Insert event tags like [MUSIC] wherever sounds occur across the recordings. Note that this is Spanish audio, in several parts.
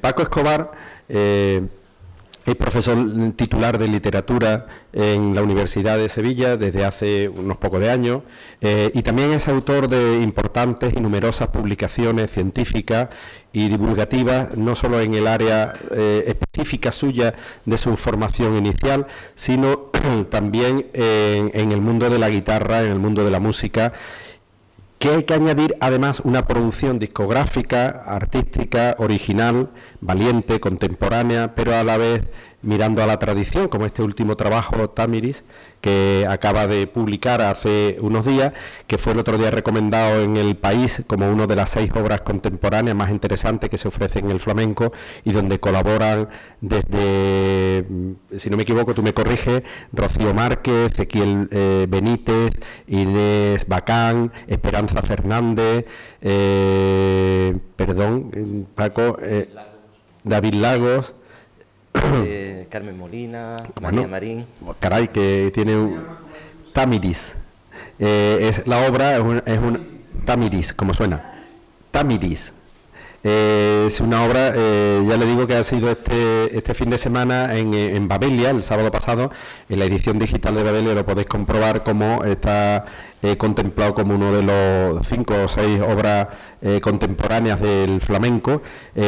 Paco Escobar es profesor titular de literatura en la Universidad de Sevilla desde hace unos pocos de años eh, y también es autor de importantes y numerosas publicaciones científicas y divulgativas, no solo en el área eh, específica suya de su formación inicial, sino [CLEARS THROAT] también en el mundo de la guitarra, en el mundo de la música que hay que añadir además una producción discográfica, artística, original, valiente, contemporánea, pero a la vez mirando a la tradición, como este último trabajo, Tamiris, que acaba de publicar hace unos días, que fue el otro día recomendado en el país como una de las seis obras contemporáneas más interesantes que se ofrecen en el flamenco y donde colaboran desde, mm, si no me equivoco, tú me corriges, Rocío Márquez, Ezequiel eh, Benítez, Inés Bacán, Esperanza Fernández, eh, perdón, Paco, eh, David Lagos Carmen Molina, María Marín. Caray, que tiene un Tamiris. Eh, es, la obra es un, es un Tamiris, como suena. Tamiris. Eh, es una obra, eh, ya le digo que ha sido este, este fin de semana en, Babelia, el sábado pasado, en la edición digital de Babelia lo podéis comprobar como está eh, contemplado como uno de los cinco o seis obras contemporáneas del flamenco,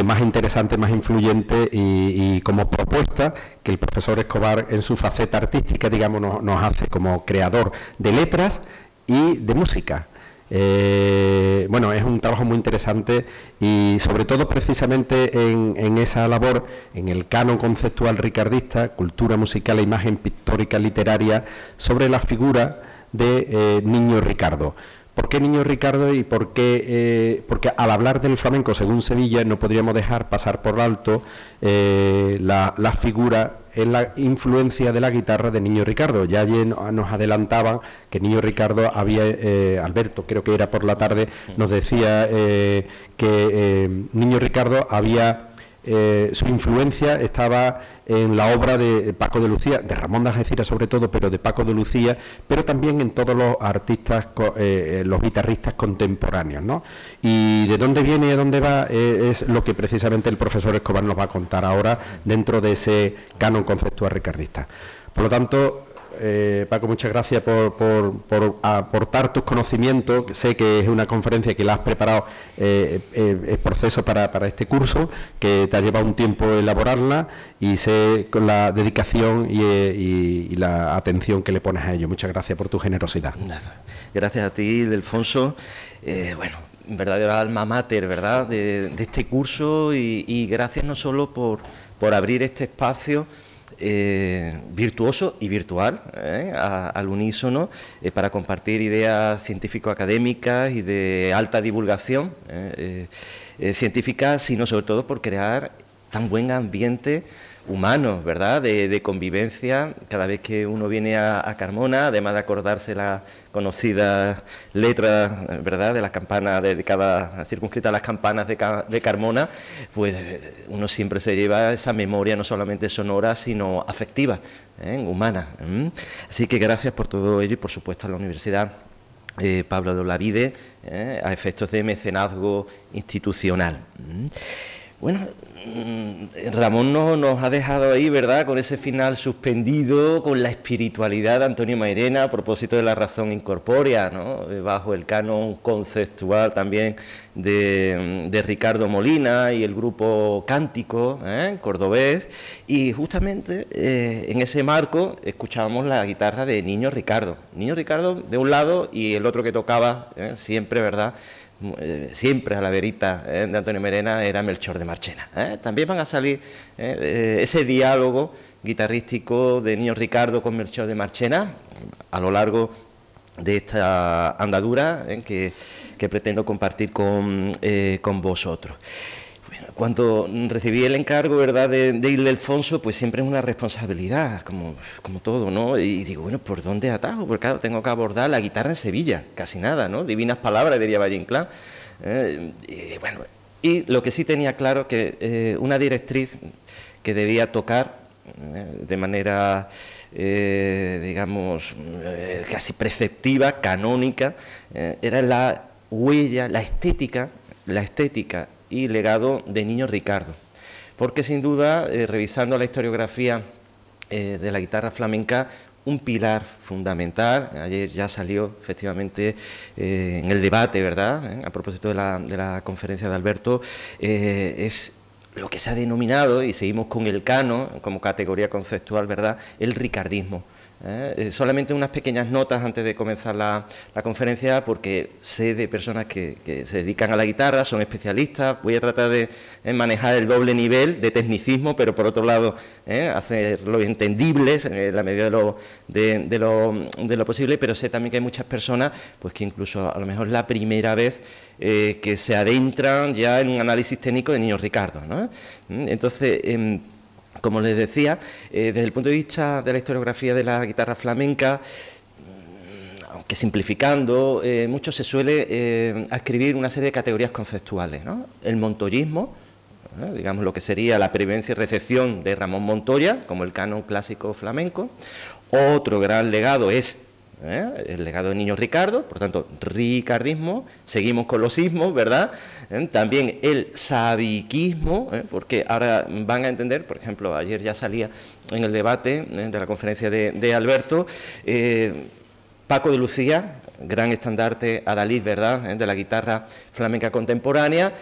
más interesante, más influyente y, como propuesta que el profesor Escobar en su faceta artística, digamos, nos hace como creador de letras y de música. Eh, bueno, es un trabajo muy interesante y sobre todo precisamente en, esa labor, en el canon conceptual ricardista, cultura musical e imagen pictórica literaria, sobre la figura de eh, Niño Ricardo. ¿Por qué Niño Ricardo y por qué? Eh, porque al hablar del flamenco según Sevilla no podríamos dejar pasar por alto la, la figura en la influencia de la guitarra de Niño Ricardo. Ya ayer nos adelantaban que Niño Ricardo había, eh, Alberto, creo que era por la tarde, nos decía eh, que eh, Niño Ricardo había eh, su influencia estaba en la obra de Paco de Lucía, de Ramón de Algeciras sobre todo, pero de Paco de Lucía, pero también en todos los artistas, eh, los guitarristas contemporáneos. ¿no? Y de dónde viene y a dónde va eh, es lo que precisamente el profesor Escobar nos va a contar ahora dentro de ese canon conceptual ricardista. Por lo tanto, eh, Paco, muchas gracias por, aportar tus conocimientos. Sé que es una conferencia que la has preparado, eh, eh proceso para, este curso, que te ha llevado un tiempo elaborarla y sé con la dedicación y, la atención que le pones a ello. Muchas gracias por tu generosidad. Gracias a ti, Delfonso. Bueno, verdadero alma mater, ¿verdad?, de, este curso y, gracias no solo por, por abrir este espacio eh, virtuoso y virtual, eh, al unísono, eh, para compartir ideas científico-académicas y de alta divulgación científica, sino sobre todo por crear tan buen ambiente humanos, ¿verdad? De, convivencia. Cada vez que uno viene a, Carmona, además de acordarse la conocida letra, ¿verdad? De las campanas dedicadas, circunscrita a las campanas de, Carmona, pues eh, uno siempre se lleva esa memoria no solamente sonora, sino afectiva, ¿eh? humana. Así que gracias por todo ello y por supuesto a la Universidad eh, Pablo de Olavide, a efectos de mecenazgo institucional. Bueno, mm, Ramón no, nos ha dejado ahí, ¿verdad?, con ese final suspendido, con la espiritualidad de Antonio Mairena a propósito de la razón incorpórea, ¿no? Eh, bajo el canon conceptual también de, Ricardo Molina y el grupo Cántico, ¿eh? cordobés, y justamente eh, en ese marco escuchábamos la guitarra de Niño Ricardo. Niño Ricardo de un lado y el otro que tocaba siempre, ¿verdad?, eh, siempre a la verita eh, de Antonio Merena era Melchor de Marchena. ¿eh? También van a salir ese diálogo guitarrístico de Niño Ricardo con Melchor de Marchena a lo largo de esta andadura que, que, pretendo compartir con, con vosotros cuando recibí el encargo, ¿verdad?, de, de Ir Alfonso, pues siempre es una responsabilidad, como, como todo, ¿no? Y digo, bueno, ¿por dónde atajo? Porque claro, tengo que abordar la guitarra en Sevilla, casi nada, ¿no? Divinas palabras, diría Valle Inclán. ¿eh? y, bueno, y lo que sí tenía claro que eh, una directriz que debía tocar ¿eh? de manera, digamos, casi preceptiva, canónica, era la huella, la estética, la estética y legado de Niño Ricardo. Porque sin duda, revisando la historiografía de la guitarra flamenca, un pilar fundamental. Ayer ya salió efectivamente eh, en el debate, ¿verdad? ¿Eh? A propósito de la, conferencia de Alberto, eh, es lo que se ha denominado, y seguimos con el cano como categoría conceptual, ¿verdad? El ricardismo. ¿Eh? Eh, solamente unas pequeñas notas antes de comenzar la, conferencia, porque sé de personas que, se dedican a la guitarra, son especialistas. Voy a tratar de eh, manejar el doble nivel de tecnicismo, pero por otro lado, hacerlo entendibles en la medida de lo, posible. Pero sé también que hay muchas personas pues que incluso a lo mejor la primera vez que se adentran ya en un análisis técnico de Niños Ricardo. ¿Mm? Entonces, em, como les decía, eh, desde el punto de vista de la historiografía de la guitarra flamenca, mm, aunque simplificando, eh, mucho se suele eh, una serie de categorías conceptuales. El montoyismo, digamos lo que sería la previvencia y recepción de Ramón Montoya, como el canon clásico flamenco. Otro gran legado es ¿eh? el legado de Niño Ricardo, por tanto, ricardismo, seguimos con los sismos, ¿verdad? ¿Eh? También el sabiquismo, ¿eh? porque ahora van a entender, por ejemplo, ayer ya salía en el debate de la conferencia de, Alberto, Paco de Lucía, gran estandarte adalid, ¿verdad?, de la guitarra flamenca contemporánea,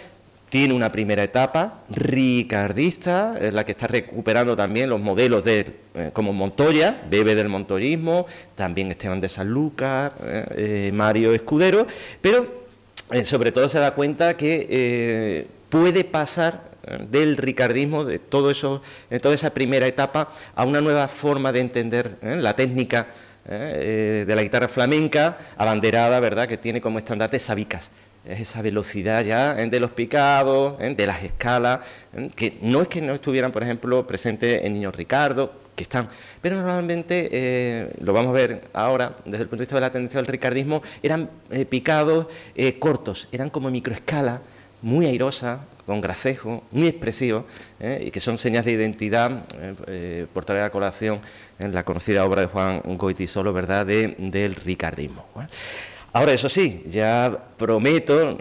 tiene una primera etapa ricardista, es la que está recuperando también los modelos de, eh, como Montoya, bebe del montorismo, también Esteban de Sanlúcar, eh, eh, Mario Escudero, pero sobre todo se da cuenta que puede pasar del ricardismo, de todo eso, de toda esa primera etapa, a una nueva forma de entender la técnica de la guitarra flamenca, abanderada, ¿verdad?, que tiene como estandarte sabicas es esa velocidad ya de los picados, de las escalas, que no es que no estuvieran, por ejemplo, presentes en Niños Ricardo, que están, pero normalmente, eh, lo vamos a ver ahora, desde el punto de vista de la tendencia del ricardismo, eran eh, picados eh, cortos, eran como microescala, muy airosa, con gracejo, muy expresivo, y que son señas de identidad, por traer a colación en la conocida obra de Juan Goitisolo, ¿verdad?, de, del ricardismo. Ahora, eso sí, ya prometo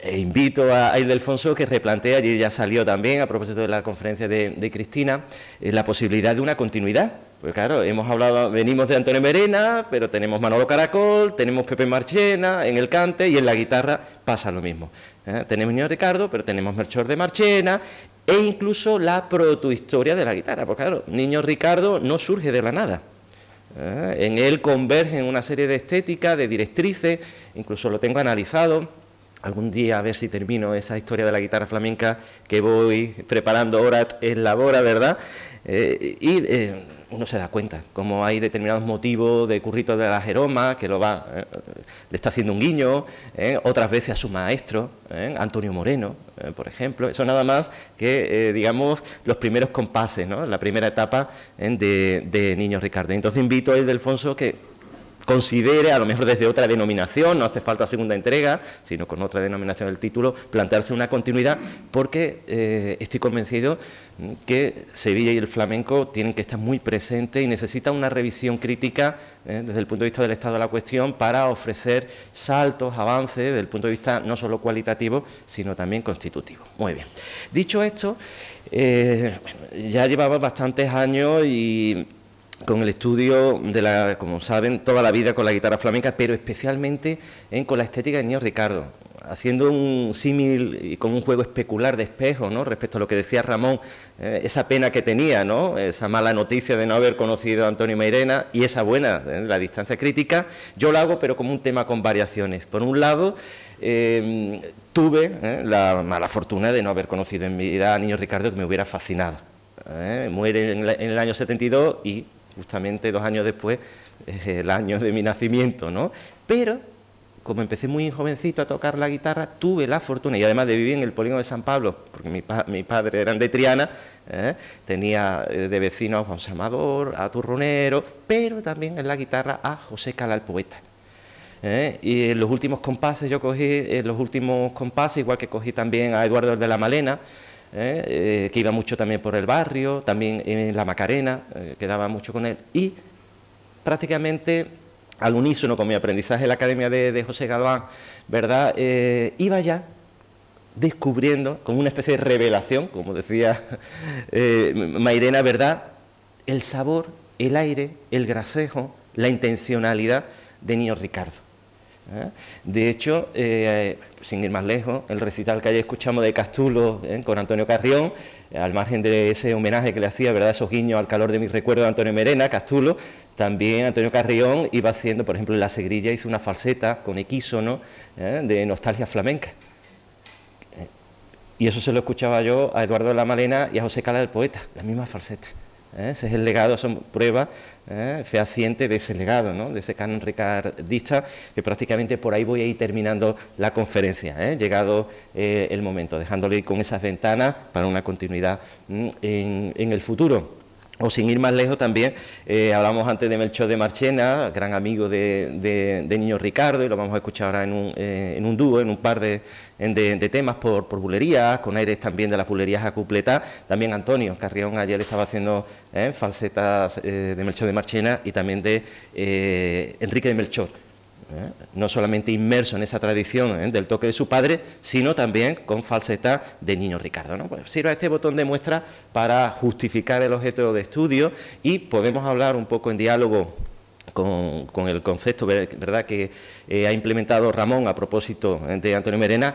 e invito a Ildefonso que replantee, allí ya salió también, a propósito de la conferencia de, Cristina, eh, la posibilidad de una continuidad. Pues claro, hemos hablado, venimos de Antonio Merena, pero tenemos Manolo Caracol, tenemos Pepe Marchena en el cante y en la guitarra pasa lo mismo. ¿eh? Tenemos Niño Ricardo, pero tenemos Melchor de Marchena e incluso la protohistoria de la guitarra. Porque claro, Niño Ricardo no surge de la nada. ¿Eh? En él convergen una serie de estéticas, de directrices, incluso lo tengo analizado. Algún día a ver si termino esa historia de la guitarra flamenca que voy preparando ahora en la hora, ¿verdad? Eh, y eh, uno se da cuenta, como hay determinados motivos de Currito de la Jeroma, que lo va, eh, le está haciendo un guiño, otras veces a su maestro, Antonio Moreno, por ejemplo. Eso nada más que, digamos, los primeros compases, ¿no? la primera etapa de, de Niño Ricardo. Entonces invito a Ildefonso que considere, a lo mejor desde otra denominación, no hace falta segunda entrega, sino con otra denominación del título, plantearse una continuidad, porque eh, estoy convencido que Sevilla y el flamenco tienen que estar muy presentes y necesitan una revisión crítica eh, desde el punto de vista del estado de la cuestión para ofrecer saltos, avances, desde el punto de vista no solo cualitativo, sino también constitutivo. Muy bien. Dicho esto, eh, ya llevaba bastantes años y con el estudio de la, como saben, toda la vida con la guitarra flamenca, pero especialmente en, con la estética de Niño Ricardo, haciendo un símil y con un juego especular de espejo, ¿no? Respecto a lo que decía Ramón, eh, esa pena que tenía, ¿no? Esa mala noticia de no haber conocido a Antonio Meirena y esa buena, ¿eh? la distancia crítica, yo lo hago, pero como un tema con variaciones. Por un lado, eh, tuve la mala fortuna de no haber conocido en mi vida a Niño Ricardo que me hubiera fascinado. Muere en, en el año 72 y justamente dos años después, es el año de mi nacimiento, ¿no? Pero, como empecé muy jovencito a tocar la guitarra, tuve la fortuna, y además de vivir en el polígono de San Pablo, porque mi, padre era de Triana, ¿eh? tenía eh, de vecino a Juan Samador, a Turronero, pero también en la guitarra a José Cala, poeta. ¿eh? Y en los últimos compases yo cogí, en los últimos compases, igual que cogí también a Eduardo de la Malena, ¿eh? Eh, que iba mucho también por el barrio, también en la Macarena, eh, quedaba mucho con él, y prácticamente al unísono con mi aprendizaje en la Academia de, José Galván, ¿verdad? iba ya descubriendo, como una especie de revelación, como decía [LAUGHS] Mairena, ¿verdad?, el sabor, el aire, el gracejo, la intencionalidad de Niño Ricardo. ¿Eh? De hecho, eh, sin ir más lejos, el recital que ayer escuchamos de Castulo con Antonio Carrión, al margen de ese homenaje que le hacía, ¿verdad?, esos guiños al calor de mis recuerdos de Antonio Merena, Castulo, también Antonio Carrión iba haciendo, por ejemplo, en La Segrilla hizo una falseta con equísono de nostalgia flamenca. Y eso se lo escuchaba yo a Eduardo de la Malena y a José Cala del Poeta, la misma falseta. ¿eh? Ese es el legado, son pruebas ¿eh? fehacientes de ese legado, ¿no? de ese canon ricardista, que prácticamente por ahí voy a ir terminando la conferencia, ¿eh? llegado eh, el momento, dejándole con esas ventanas para una continuidad mm, en el futuro. O sin ir más lejos también, eh, hablamos antes de Melchor de Marchena, gran amigo de, Niño Ricardo, y lo vamos a escuchar ahora en un, eh, en un dúo, en un par de, temas por, por, bulerías, con aires también de las bulerías a cupletar. También Antonio Carrión ayer estaba haciendo eh, falsetas de Melchor de Marchena y también de Enrique de Melchor. ¿Eh? no solamente inmerso en esa tradición ¿eh? del toque de su padre, sino también con falseta de Niño Ricardo. Pues sirva este botón de muestra para justificar el objeto de estudio y podemos hablar un poco en diálogo con, el concepto ¿verdad? que eh, ha implementado Ramón a propósito de Antonio Merena,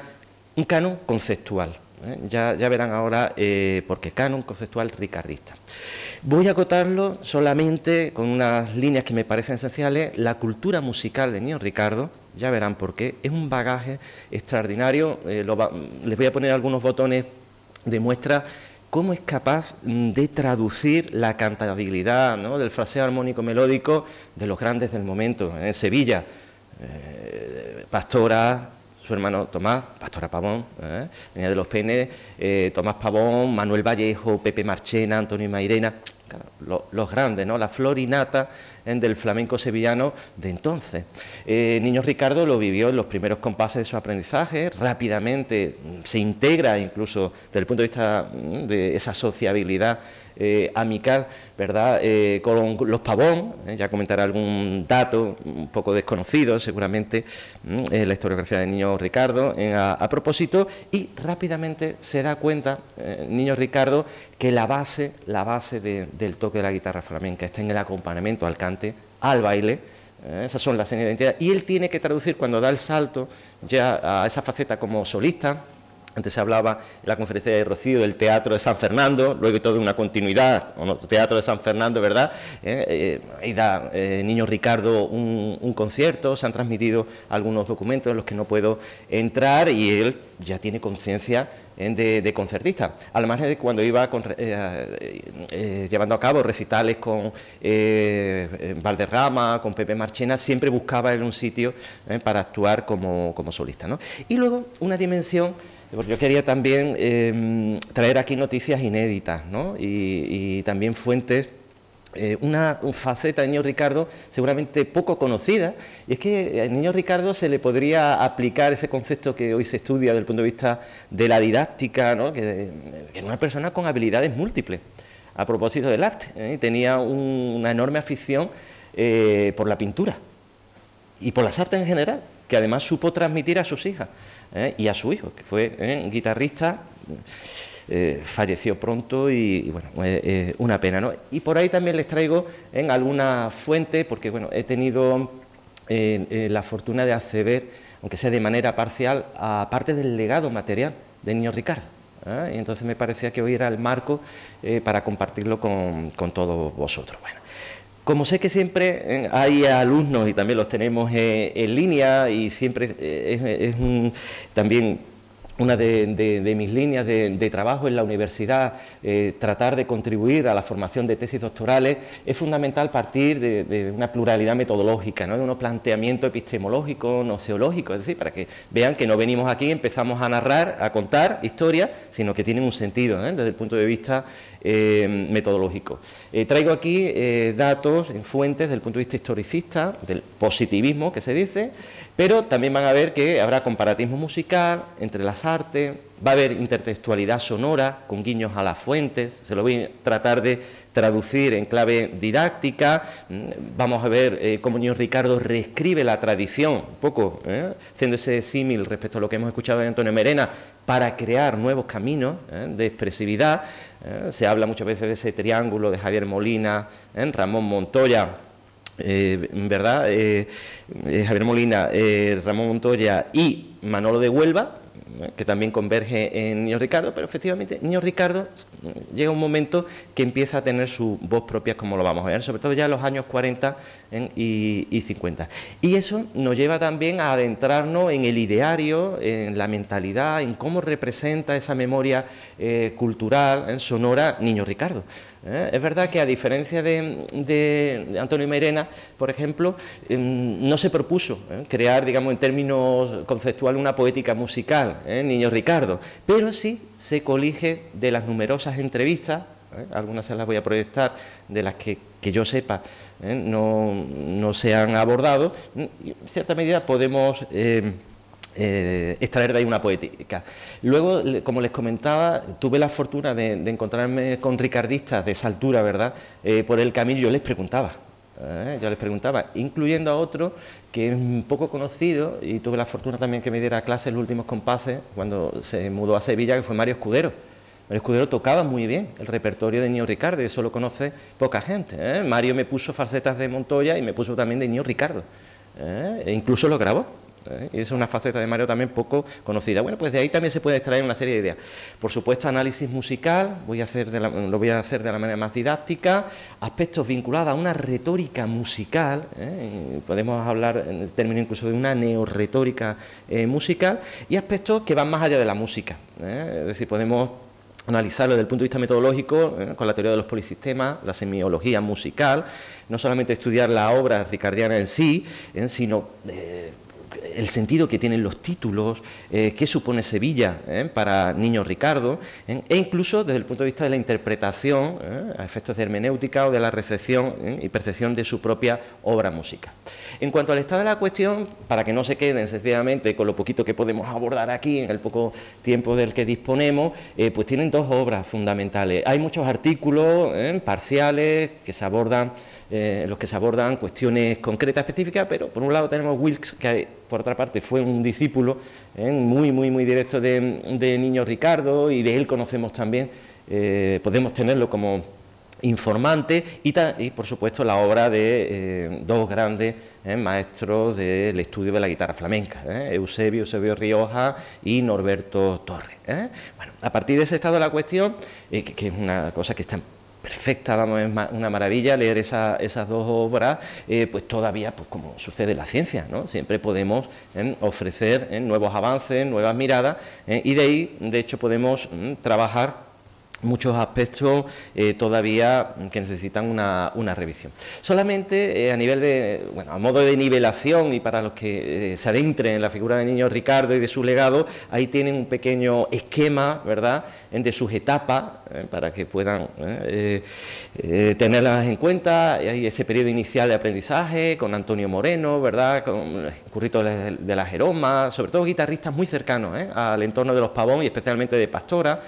un canon conceptual. Ya, ya, verán ahora por qué canon conceptual ricardista. Voy a acotarlo solamente con unas líneas que me parecen esenciales. La cultura musical de Niño Ricardo, ya verán por qué, es un bagaje extraordinario. Eh, les voy a poner algunos botones de muestra cómo es capaz mm, de traducir la cantabilidad del fraseo armónico melódico de los grandes del momento. En Sevilla, eh, Pastora, su hermano Tomás, Pastora Pavón, ¿eh? de los Penes, eh, Tomás Pavón, Manuel Vallejo, Pepe Marchena, Antonio Mairena, los grandes, ¿no? la florinata del flamenco sevillano de entonces. Eh, Niño Ricardo lo vivió en los primeros compases de su aprendizaje, rápidamente se integra incluso desde el punto de vista mm, de esa sociabilidad eh, amical, ¿verdad? Eh, con los Pavón, eh, ya comentaré algún dato un poco desconocido seguramente mm, la historiografía de Niño Ricardo a, propósito y rápidamente se da cuenta Niño Ricardo que la base, la base del toque de la guitarra flamenca está en el acompañamiento al cante, al baile, esas son las señas de identidad y él tiene que traducir cuando da el salto ya a esa faceta como solista antes se hablaba en la conferencia de Rocío del Teatro de San Fernando, luego todo una continuidad, o Teatro de San Fernando, ¿verdad? Eh, eh, ahí da eh, Niño Ricardo un, concierto, se han transmitido algunos documentos en los que no puedo entrar y él ya tiene conciencia de, concertista. Al margen de cuando iba llevando a cabo recitales con Valderrama, con Pepe Marchena, siempre buscaba en un sitio para actuar como, como solista. ¿no? Y luego una dimensión yo quería también em, traer aquí noticias inéditas ¿no? y, también fuentes eh, una, faceta de Niño Ricardo seguramente poco conocida, y es que al Niño Ricardo se le podría aplicar ese concepto que hoy se estudia desde el punto de vista de la didáctica, ¿no? que, era una persona con habilidades múltiples, a propósito del arte, ¿eh? tenía una enorme afición eh, por la pintura y por las artes en general, que además supo transmitir a sus hijas. ¿Eh? y a su hijo, que fue ¿eh? guitarrista, eh, falleció pronto y, bueno, una pena. ¿no? Y por ahí también les traigo en alguna fuente, porque bueno, he tenido la fortuna de acceder, aunque sea de manera parcial, a parte del legado material de Niño Ricardo. Y entonces me parecía que hoy era el marco para compartirlo con, con todos vosotros. Como sé que siempre eh, hay alumnos y también los tenemos eh, en línea y siempre eh, es, también una de, mis líneas de, trabajo en la universidad, tratar de contribuir a la formación de tesis doctorales, es fundamental partir de, una pluralidad metodológica, ¿no? de unos planteamientos epistemológicos, noceológicos, es decir, para que vean que no venimos aquí y empezamos a narrar, a contar historias, sino que tienen un sentido desde el punto de vista eh, metodológico. Eh, traigo aquí eh, datos en fuentes del punto de vista historicista, del positivismo que se dice, Pero también van a ver que habrá comparatismo musical entre las artes, va a haber intertextualidad sonora con guiños a las fuentes, se lo voy a tratar de traducir en clave didáctica, mm, vamos a ver eh, cómo Niño Ricardo reescribe la tradición, un poco, ¿eh? haciendo ese símil respecto a lo que hemos escuchado de Antonio Merena, para crear nuevos caminos ¿eh? de expresividad. Se habla muchas veces de ese triángulo de Javier Molina, Ramón Montoya, ¿verdad? Javier Molina, Ramón Montoya y Manolo de Huelva, que también converge en Niño Ricardo, pero efectivamente Niño Ricardo mm, llega un momento que empieza a tener su voz propia, como lo vamos a ver, sobre todo ya en los años 40 y, 50. Y eso nos lleva también a adentrarnos en el ideario, en la mentalidad, en cómo representa esa memoria eh, cultural en sonora Niño Ricardo. ¿Eh? Es verdad que a diferencia de, Antonio Mairena, por ejemplo, em, no se propuso ¿eh? crear, digamos, en términos conceptuales una poética musical, ¿eh? Niño Ricardo, pero sí se colige de las numerosas entrevistas, algunas se las voy a proyectar, de las que, que yo sepa no, no, se han abordado, y en cierta medida podemos em, eh, extraer de ahí una poética. Luego, como les comentaba, tuve la fortuna de, encontrarme con ricardistas de esa altura, ¿verdad? Eh, por el camino yo les preguntaba, ¿eh? yo les preguntaba, incluyendo a otro que es poco conocido y tuve la fortuna también que me diera clase en los últimos compases cuando se mudó a Sevilla, que fue Mario Escudero. Mario Escudero tocaba muy bien el repertorio de Niño Ricardo y eso lo conoce poca gente. Mario me puso falsetas de Montoya y me puso también de Niño Ricardo. E incluso lo grabó. ¿Eh? Es una faceta de Mario también poco conocida. Bueno, pues de ahí también se puede extraer una serie de ideas. Por supuesto, análisis musical, voy a hacer lo voy a hacer de la manera más didáctica, aspectos vinculados a una retórica musical, ¿eh? podemos hablar en el término incluso de una neorretórica eh, musical, y aspectos que van más allá de la música. Es decir, podemos analizarlo desde el punto de vista metodológico, con la teoría de los polisistemas, la semiología musical, no solamente estudiar la obra ricardiana en sí, sino el sentido que tienen los títulos, eh, qué supone Sevilla eh, para Niño Ricardo, eh, e incluso desde el punto de vista de la interpretación, a efectos de hermenéutica o de la recepción y percepción de su propia obra música. En cuanto al estado de la cuestión, para que no se queden sencillamente con lo poquito que podemos abordar aquí en el poco tiempo del que disponemos, pues tienen dos obras fundamentales. Hay muchos artículos parciales que se abordan en los que se abordan cuestiones concretas, específicas, pero por un lado tenemos Wilkes, que por otra parte fue un discípulo ¿eh? muy, muy, muy directo de, Niño Ricardo y de él conocemos también, eh, podemos tenerlo como informante y, por supuesto la obra de eh, dos grandes maestros del estudio de la guitarra flamenca, Eusebio, Eusebio Rioja y Norberto Torres. Bueno, a partir de ese estado de la cuestión, que, que, es una cosa que está perfecta, vamos, es una maravilla leer esas dos obras, eh, pues todavía, pues como sucede en la ciencia, ¿no? siempre podemos ¿eh? ofrecer ¿eh? nuevos avances, nuevas miradas, y de ahí, de hecho, podemos trabajar muchos aspectos todavía que necesitan una, revisión. Solamente a nivel de, bueno, a modo de nivelación y para los que se adentren en la figura de Niño Ricardo y de su legado, ahí tienen un pequeño esquema, ¿verdad?, de sus etapas, para que puedan tenerlas en cuenta. Hay ese periodo inicial de aprendizaje con Antonio Moreno, ¿verdad?, con Currito de, de la Jeroma, sobre todo guitarristas muy cercanos al entorno de los Pavón y especialmente de Pastora.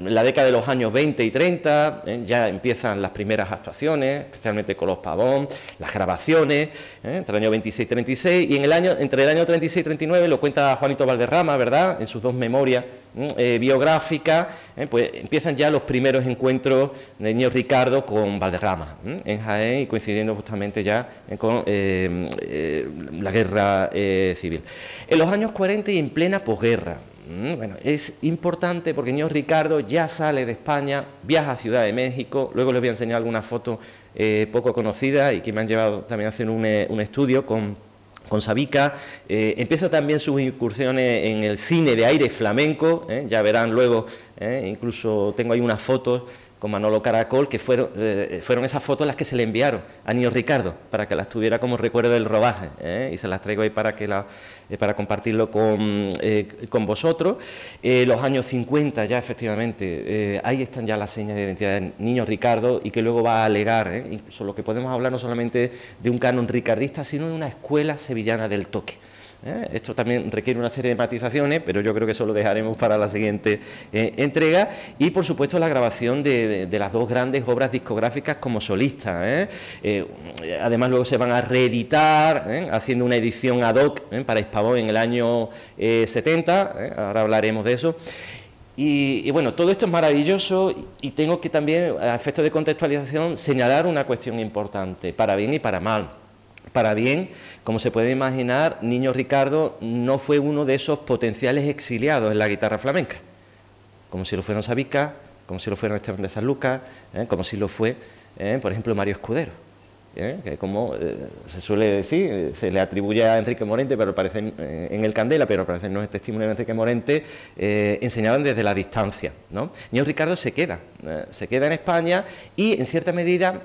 La década de los años 20 y 30 ¿eh? ya empiezan las primeras actuaciones, especialmente con los Pavón, las grabaciones, ¿eh? entre el año 26 y 36, y en el año, entre el año 36 y 39 lo cuenta Juanito Valderrama, ¿verdad?, en sus dos memorias ¿eh? biográficas, pues empiezan ya los primeros encuentros de Niño Ricardo con Valderrama, en Jaén, y coincidiendo justamente ya con la guerra civil. En los años 40 y en plena posguerra, Mm, bueno, es importante porque señor Ricardo ya sale de España, viaja a Ciudad de México, luego les voy a enseñar algunas fotos eh, poco conocidas y que me han llevado también a hacer un, eh, estudio con, con Sabica. Eh, empieza también sus incursiones en el cine de aire flamenco, ya verán luego, incluso tengo ahí unas fotos con Manolo Caracol, que fueron, fueron esas fotos las que se le enviaron a Niño Ricardo, para que las tuviera como recuerdo del rodaje, y se las traigo ahí para que la, eh, para compartirlo con, eh, con vosotros. Eh, los años 50 ya efectivamente, ahí están ya las señas de identidad de Niño Ricardo y que luego va a alegar, incluso lo que podemos hablar no solamente de un canon ricardista, sino de una escuela sevillana del toque. ¿Eh? Esto también requiere una serie de matizaciones, pero yo creo que eso lo dejaremos para la siguiente eh, entrega. Y, por supuesto, la grabación de, las dos grandes obras discográficas como solista. ¿eh? además, luego se van a reeditar, haciendo una edición ad hoc para Hispavón en el año 70. Ahora hablaremos de eso. Y, bueno, todo esto es maravilloso y tengo que también, a efecto de contextualización, señalar una cuestión importante, para bien y para mal. Para bien, como se puede imaginar, Niño Ricardo no fue uno de esos potenciales exiliados en la guitarra flamenca, como si lo fueron Sabica, como si lo fueron Esteban de San Lucas, ¿eh? como si lo fue, ¿eh? por ejemplo, Mario Escudero. ¿eh? que como se suele decir, se le atribuye a Enrique Morente, pero parece en el Candela, pero parece no es testimonio de Enrique Morente, enseñaban desde la distancia. ¿no? Niño Ricardo se queda, se queda en España y en cierta medida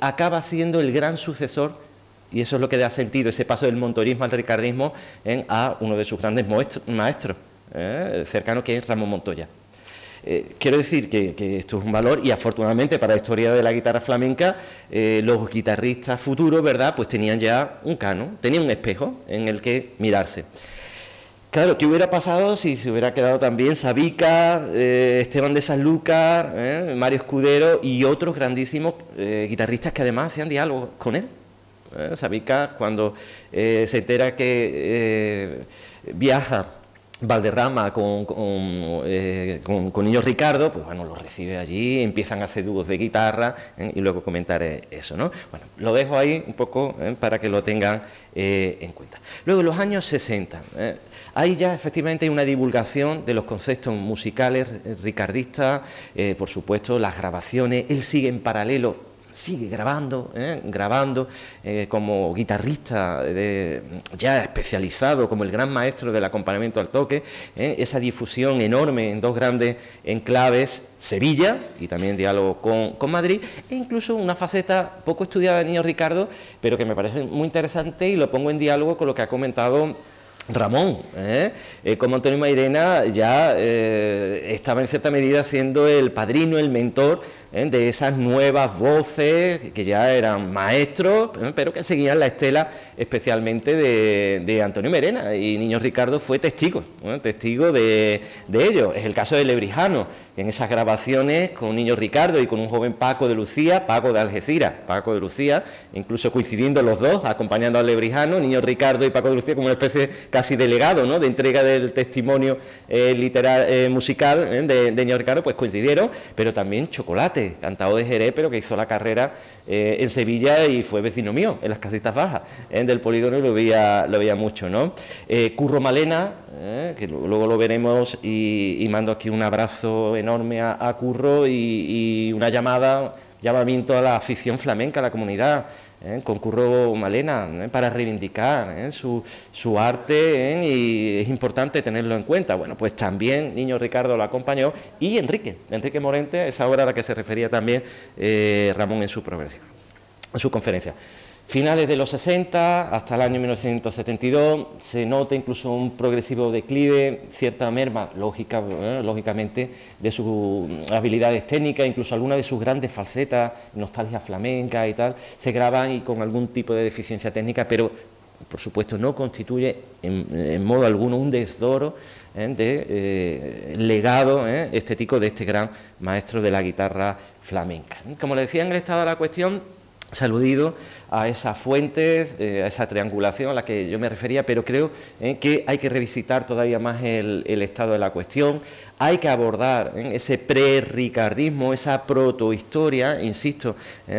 acaba siendo el gran sucesor y eso es lo que da sentido, ese paso del montorismo al ricardismo en, a uno de sus grandes maestros, ¿eh? cercano que es Ramón Montoya. Eh, quiero decir que, esto es un valor y afortunadamente para la historia de la guitarra flamenca eh, los guitarristas futuros, ¿verdad? Pues tenían ya un cano, tenían un espejo en el que mirarse. Claro, ¿qué hubiera pasado si se hubiera quedado también Sabica, Esteban de Sanlúcar, Mario Escudero y otros grandísimos guitarristas que además hacían diálogos con él? ¿Eh? Cuando eh, se entera que eh, viaja Valderrama con, con, Niño Ricardo, pues bueno, lo recibe allí, empiezan a hacer dúos de guitarra y luego comentar eso, ¿no? Bueno, lo dejo ahí un poco para que lo tengan en cuenta. Luego, en los años 60, hay ya efectivamente una divulgación de los conceptos musicales ricardistas, por supuesto, las grabaciones, él sigue en paralelo sigue grabando, ¿eh? grabando eh, como guitarrista ya especializado, como el gran maestro del acompañamiento al toque, ¿eh? esa difusión enorme en dos grandes enclaves, Sevilla y también diálogo con, Madrid, e incluso una faceta poco estudiada de Niño Ricardo, pero que me parece muy interesante y lo pongo en diálogo con lo que ha comentado Ramón, como Antonio Mairena ya estaba en cierta medida siendo el padrino, el mentor de esas nuevas voces que ya eran maestros, pero que seguían la estela especialmente de, Antonio Mairena. Y Niño Ricardo fue testigo, testigo de, de ello. Es el caso de Lebrijano en esas grabaciones con niño Ricardo y con un joven Paco de Lucía, Paco de Algeciras, Paco de Lucía, incluso coincidiendo los dos, acompañando al Lebrijano, niño Ricardo y Paco de Lucía como una especie casi delegado, ¿no? de entrega del testimonio eh, literal, eh, musical ¿eh? de, de, niño Ricardo, pues coincidieron, pero también Chocolate, cantado de Jerez, pero que hizo la carrera en Sevilla y fue vecino mío, en las casitas bajas del polígono y lo veía, lo veía mucho, ¿no? Curro Malena, ¿eh? que luego lo veremos y, mando aquí un abrazo enorme a, Curro y, una llamada, llamamiento a la afición flamenca, a la comunidad. ¿Eh? Malena, ¿eh? para reivindicar su, su, arte y es importante tenerlo en cuenta. Bueno, pues también Niño Ricardo lo acompañó y Enrique, Enrique Morente, esa obra a la que se refería también Ramón en su en su conferencia. Finales de los 60 hasta el año 1972 se nota incluso un progresivo declive, cierta merma, lógica, eh, lógicamente, de sus habilidades técnicas, incluso algunas de sus grandes falsetas, nostalgia flamenca y tal, se graban y con algún tipo de deficiencia técnica, pero por supuesto no constituye en, modo alguno un desdoro eh, de eh, legado estético de este gran maestro de la guitarra flamenca. Como le decía en el estado de la cuestión, saludido a esas fuentes, eh, a esa triangulación a la que yo me refería, pero creo eh, que hay que revisitar todavía más el, estado de la cuestión, hay que abordar eh, ese pre-ricardismo, esa protohistoria, insisto,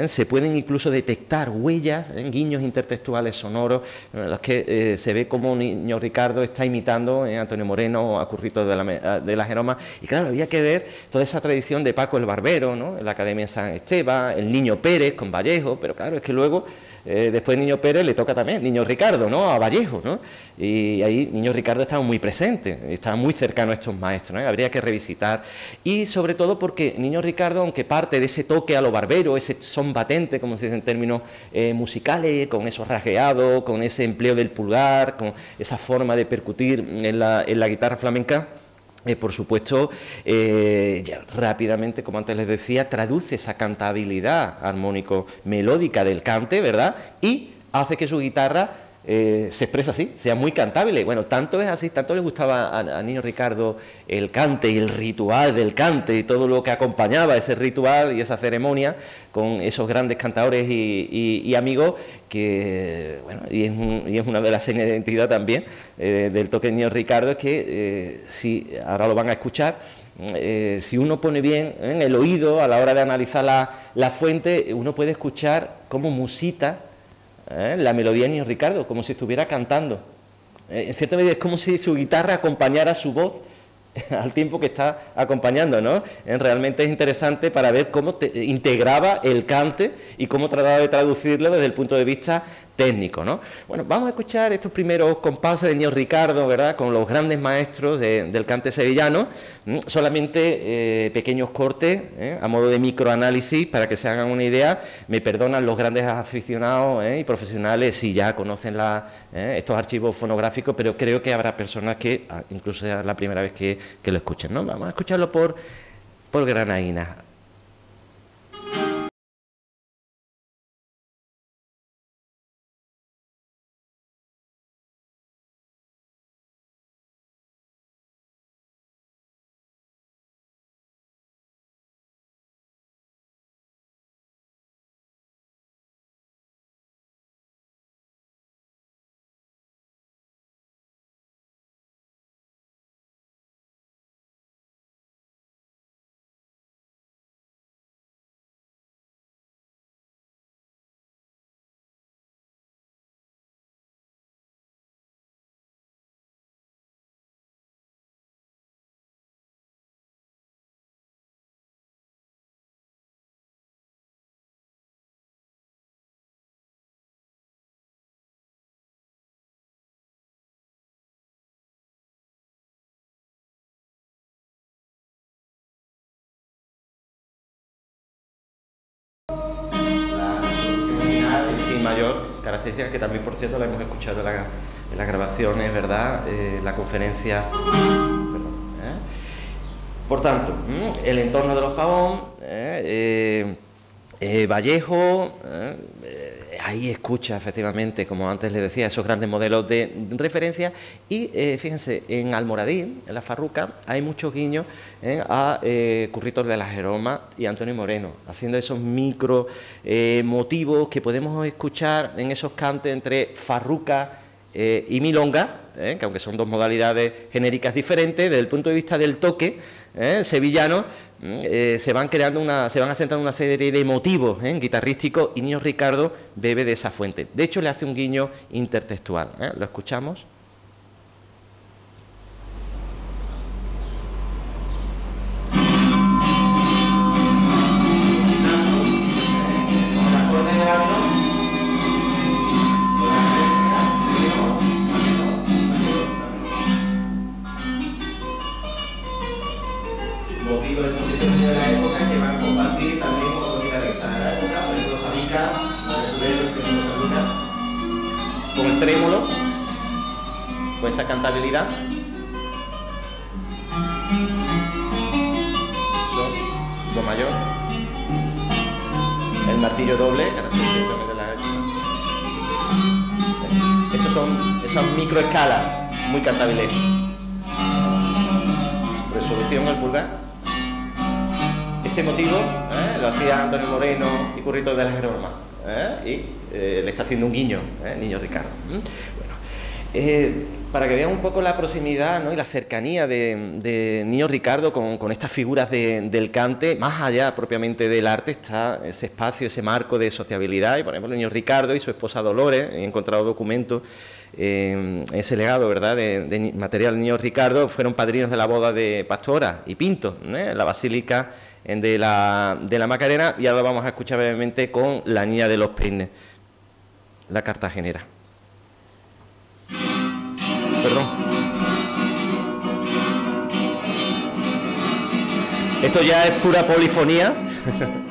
se pueden incluso detectar huellas, guiños intertextuales sonoros, en los que se ve como Niño Ricardo está imitando a Antonio Moreno, a Currito de la, de Jeroma, y claro, había que ver toda esa tradición de Paco el Barbero, ¿no? la Academia San Esteban, el Niño Pérez con Vallejo, pero claro, es que luego eh, después Niño Pérez le toca también, Niño Ricardo, ¿no? A Vallejo, ¿no? Y ahí Niño Ricardo estaba muy presente, estaba muy cercano a estos maestros, ¿no? Habría que revisitar. Y sobre todo porque Niño Ricardo, aunque parte de ese toque a lo barbero, ese son batente, como se dice en términos eh, musicales, con esos rasgueados, con ese empleo del pulgar, con esa forma de percutir en la, en la guitarra flamenca, eh, por supuesto, eh, ya rápidamente, como antes les decía, traduce esa cantabilidad armónico-melódica del cante, ¿verdad? Y hace que su guitarra eh, se expresa así, sea muy cantable. Bueno, tanto es así, tanto le gustaba a, Niño Ricardo el cante y el ritual del cante y todo lo que acompañaba ese ritual y esa ceremonia con esos grandes cantadores y, amigos que, bueno, y es, una de las señas de identidad también eh, del toque de Niño Ricardo, es que eh, si ahora lo van a escuchar, si uno pone bien en el oído a la hora de analizar la, la fuente, uno puede escuchar cómo musita ¿eh? la melodía de Niño Ricardo, como si estuviera cantando. Eh, en cierta medida es como si su guitarra acompañara su voz [LAUGHS] al tiempo que está acompañando, ¿no? Eh, realmente es interesante para ver cómo integraba el cante y cómo trataba de traducirlo desde el punto de vista técnico, ¿no? Bueno, vamos a escuchar estos primeros compases de Niño Ricardo, ¿verdad? Con los grandes maestros del cante sevillano, solamente eh, pequeños cortes, ¿eh? a modo de microanálisis, para que se hagan una idea. Me perdonan los grandes aficionados ¿eh? y profesionales si ya conocen estos archivos fonográficos, pero creo que habrá personas que, ah, incluso sea la primera vez que, lo escuchen, ¿no? Vamos a escucharlo por, por Granaína. Mayor, característica que también, por cierto, la hemos escuchado en, las grabaciones, ¿verdad? Eh, la conferencia. ¿eh? Por tanto, el entorno de los pavón, ¿eh? Vallejo, ahí escucha efectivamente, como antes le decía, esos grandes modelos de referencia. Y eh, fíjense, en Almoradín, en la Farruca, hay muchos guiños eh, a eh, Curritos de la Jeroma y Antonio Moreno, haciendo esos micro motivos que podemos escuchar en esos cantes entre Farruca y Milonga, que aunque son dos modalidades genéricas diferentes, desde el punto de vista del toque, ¿eh? sevillano, eh, se van creando una, se van asentando una serie de motivos ¿eh? guitarrísticos y Niño Ricardo bebe de esa fuente. De hecho, le hace un guiño intertextual. ¿Lo escuchamos? Esa cantabilidad. Sol, Do mayor. El martillo doble, de la Esos son esas microescalas muy cantables. Resolución el pulgar. Este motivo ¿eh? lo hacía Antonio Moreno y Currito de la Jeroma. ¿eh? Y eh, le está haciendo un guiño, niño Ricardo. Bueno, para que vean un poco la proximidad y la cercanía de, Niño Ricardo con, estas figuras del cante, más allá propiamente del arte está ese espacio, ese marco de sociabilidad, y por ejemplo Niño Ricardo y su esposa Dolores, he encontrado documentos, eh, ese legado ¿verdad? De, material Niño Ricardo, fueron padrinos de la boda de Pastora y Pinto, ¿eh? la Basílica de la, de la Macarena, y ahora vamos a escuchar brevemente con la Niña de los Peines, la cartagenera. Perdón. Esto ya es pura polifonía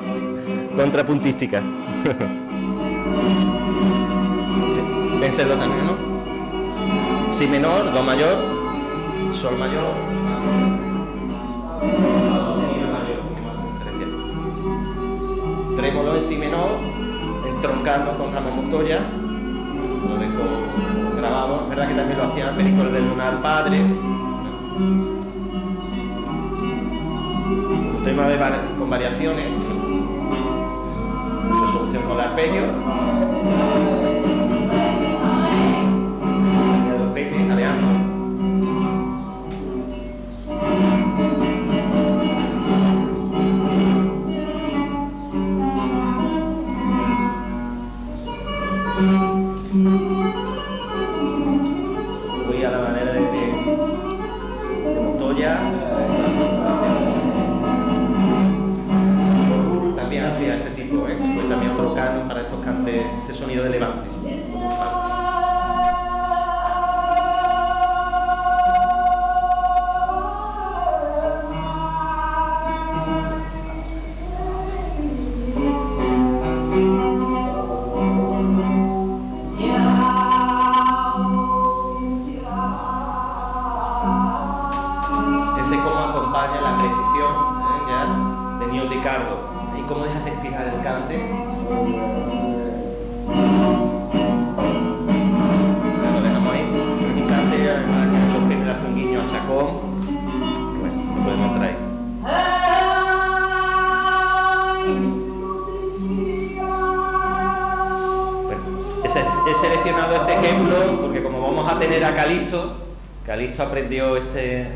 [LAUGHS] contrapuntística. [LAUGHS] Pénselo también, ¿no? Si menor, do mayor, sol mayor, trémolo en si menor, entroncando con rama montoya, lo dejo grabado. Es verdad que también lo hacía el película del Lunar Padre. Un tema con variaciones. Resolución con el arpegio. sonido de Levante. Aprendió este, ¿eh?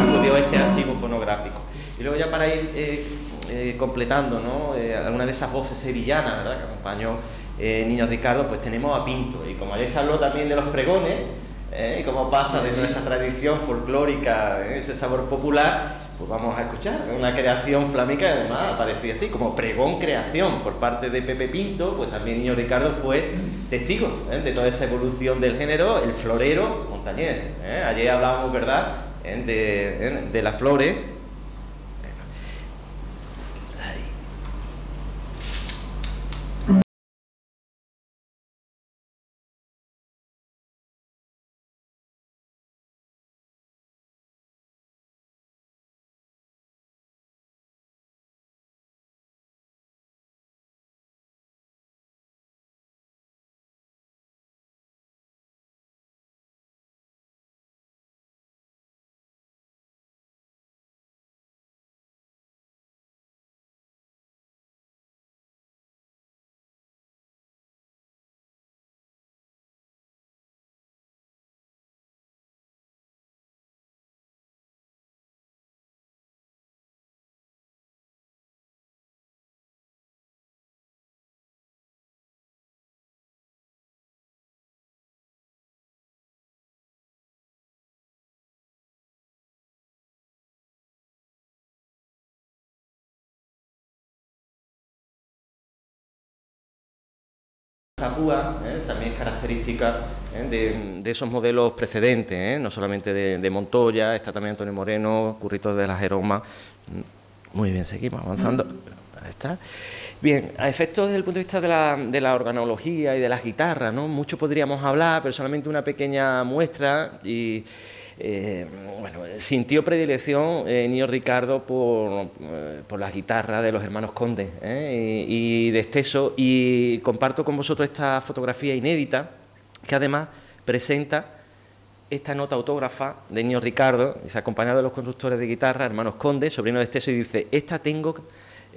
acudió este archivo fonográfico. Y luego ya para ir eh, eh, completando ¿no? alguna de esas voces sevillanas que acompañó Niño Ricardo, pues tenemos a Pinto. Y como ayer se habló también de los pregones, y como pasa de esa tradición folclórica, ese sabor popular, pues vamos a escuchar una creación flamenca, además aparecía así, como pregón creación por parte de Pepe Pinto, pues también Niño Ricardo fue testigo de toda esa evolución del género, el florero montañés. ¿eh? Ayer hablábamos, ¿verdad?, de, de las flores Zapúa ¿eh? también es característica ¿eh? de, esos modelos precedentes, ¿eh? no solamente de, Montoya, está también Antonio Moreno, Curritos de la Jeroma. Muy bien, seguimos avanzando. Ahí está. Bien, a efectos desde el punto de vista de la, de la organología y de las guitarras, ¿no? mucho podríamos hablar, pero solamente una pequeña muestra y eh, bueno, sintió predilección eh, Niño Ricardo por, eh, por la guitarra de los hermanos Conde y, de exceso y comparto con vosotros esta fotografía inédita que además presenta esta nota autógrafa de Niño Ricardo, se acompañado de los conductores de guitarra, hermanos Conde, sobrino de Esteso, y dice, esta tengo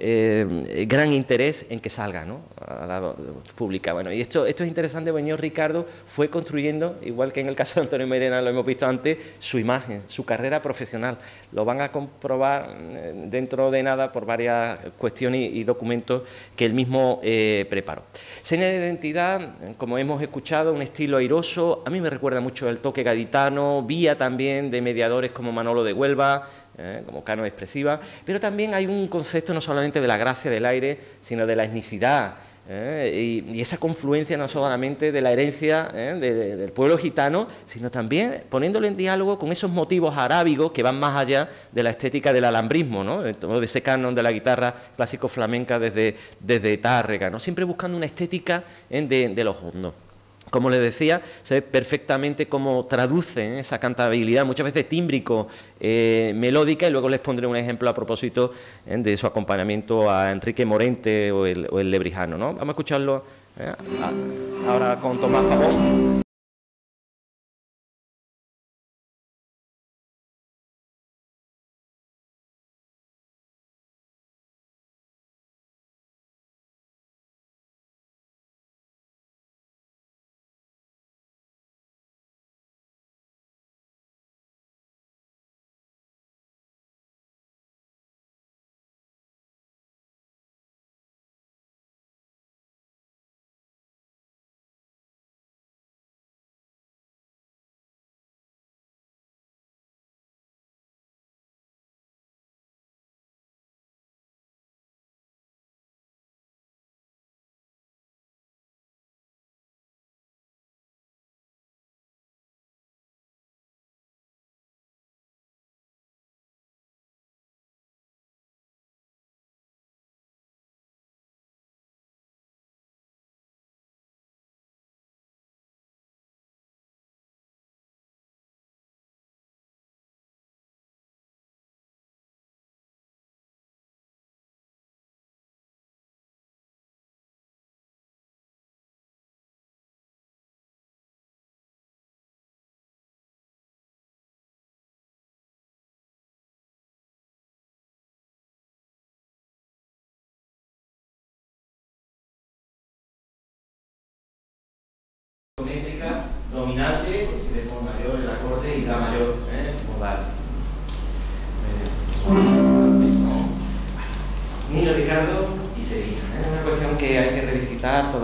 eh, gran interés en que salga ¿no? a la pública. Bueno, y esto, esto es interesante, porque Ricardo fue construyendo, igual que en el caso de Antonio Merena lo hemos visto antes, su imagen, su carrera profesional. Lo van a comprobar eh, dentro de nada por varias cuestiones y, documentos que él mismo eh, preparó. Seña de identidad, como hemos escuchado, un estilo airoso, a mí me recuerda mucho el toque gaditano, vía también de mediadores como Manolo de Huelva, ¿eh? como cano expresiva, pero también hay un concepto no solamente de la gracia del aire, sino de la etnicidad. ¿eh? Y, esa confluencia no solamente de la herencia ¿eh? del pueblo gitano, sino también poniéndolo en diálogo con esos motivos arábigos que van más allá de la estética del alambrismo, ¿no? de ese canon de la guitarra clásico flamenca desde, desde ¿no? siempre buscando una estética de, de los hondos. Como les decía, se ve perfectamente cómo traducen esa cantabilidad, muchas veces tímbrico, eh, melódica, y luego les pondré un ejemplo a propósito eh, de su acompañamiento a Enrique Morente o el, Lebrijano. ¿no? Vamos a escucharlo Ahora con Tomás Pavón.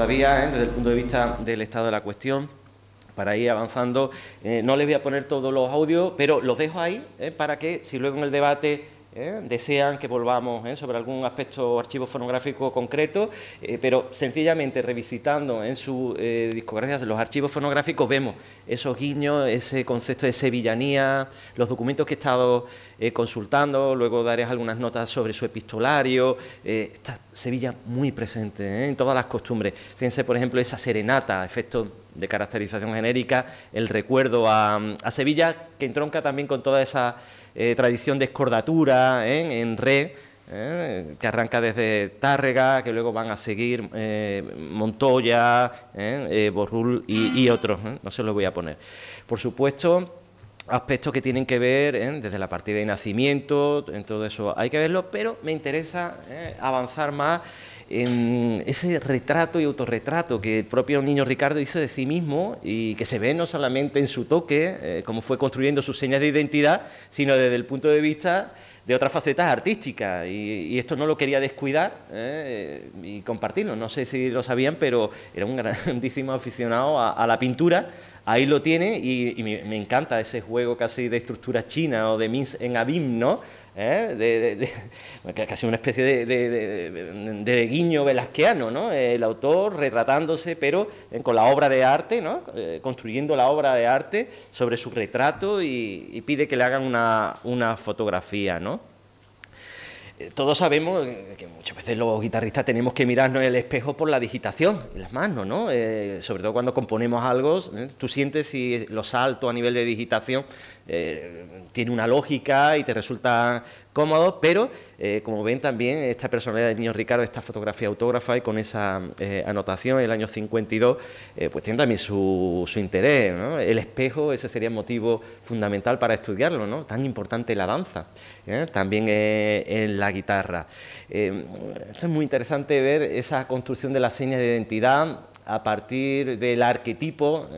Todavía ¿eh? desde el punto de vista del estado de la cuestión para ir avanzando. no les voy a poner todos los audios, pero los dejo ahí para que si luego en el debate ¿eh? desean que volvamos ¿eh? sobre algún aspecto o archivo fonográfico concreto, eh, pero sencillamente revisitando en su discografía los archivos fonográficos vemos esos guiños, ese concepto de sevillanía, los documentos que he estado consultando, luego daré algunas notas sobre su epistolario, está Sevilla muy presente en todas las costumbres. Fíjense, por ejemplo, esa serenata, efecto de caracterización genérica, el recuerdo a, a Sevilla, que entronca también con toda esa eh, tradición de escordatura ¿eh? en re, ¿eh? que arranca desde Tárrega, que luego van a seguir Montoya, Borrul y, otros, no se los voy a poner. Por supuesto, aspectos que tienen que ver desde la partida de nacimiento, en todo eso hay que verlo, pero me interesa avanzar más en ese retrato y autorretrato que el propio niño Ricardo hizo de sí mismo y que se ve no solamente en su toque, eh, como fue construyendo sus señas de identidad, sino desde el punto de vista de otras facetas artísticas. Y, esto no lo quería descuidar eh, y compartirlo. No sé si lo sabían, pero era un [LAUGHS] grandísimo aficionado a, la pintura. Ahí lo tiene y, me, encanta ese juego casi de estructura china o de Mins en Abim, ¿no? ¿eh? de, [LAUGHS] casi una especie de, guiño velasqueano, ¿no? el autor retratándose, pero con la obra de arte, ¿no? Eh, construyendo la obra de arte sobre su retrato y, pide que le hagan una, una fotografía. ¿no? Todos sabemos que muchas veces los guitarristas tenemos que mirarnos el espejo por la digitación las manos, ¿no? sobre todo cuando componemos algo, tú sientes si los saltos a nivel de digitación eh, tiene una lógica y te resulta cómodo, pero eh, como ven también esta personalidad de Niño Ricardo, esta fotografía autógrafa y con esa eh, anotación el año 52, pues tiene también su, su interés. El espejo, ese sería el motivo fundamental para estudiarlo, ¿no? tan importante la danza, también en la guitarra. esto es muy interesante ver esa construcción de las señas de identidad a partir del arquetipo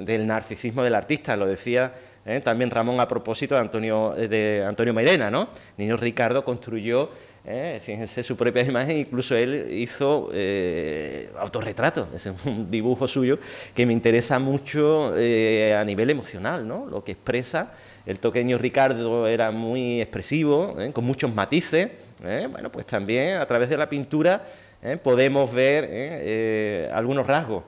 del narcisismo del artista, lo decía ¿eh? También Ramón a propósito de Antonio, eh, de Antonio Mairena, ¿no? Niño Ricardo construyó, ¿eh? fíjense, su propia [LAUGHS] imagen, incluso él hizo autorretrato, es un dibujo suyo que me interesa mucho a nivel emocional, ¿no? Lo que expresa. El toque de Niño Ricardo era muy expresivo, con muchos matices. Bueno, pues también a través de la pintura podemos ver algunos rasgos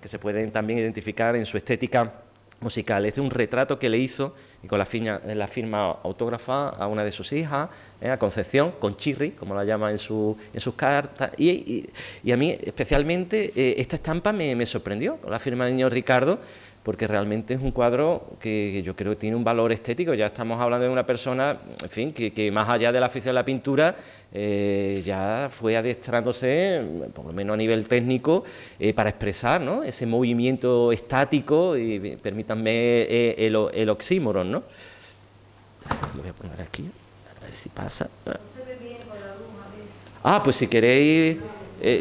que se pueden también identificar en su estética musical. Es un retrato que le hizo y con la firma, la firma autógrafa a una de sus hijas, eh, a Concepción, con Chirri, como la llama en, su, en sus cartas. Y, a mí especialmente eh, esta estampa me, sorprendió, con la firma de niño Ricardo, porque realmente es un cuadro que yo creo que tiene un valor estético. Ya estamos hablando de una persona, en fin, que, más allá de la afición a la pintura, eh, ya fue adiestrándose, por lo menos a nivel técnico, eh, para expresar ¿no? ese movimiento estático, y permítanme eh, el, el, oxímoron, ¿no? Lo voy a poner aquí, a ver si pasa. Ah, pues si queréis,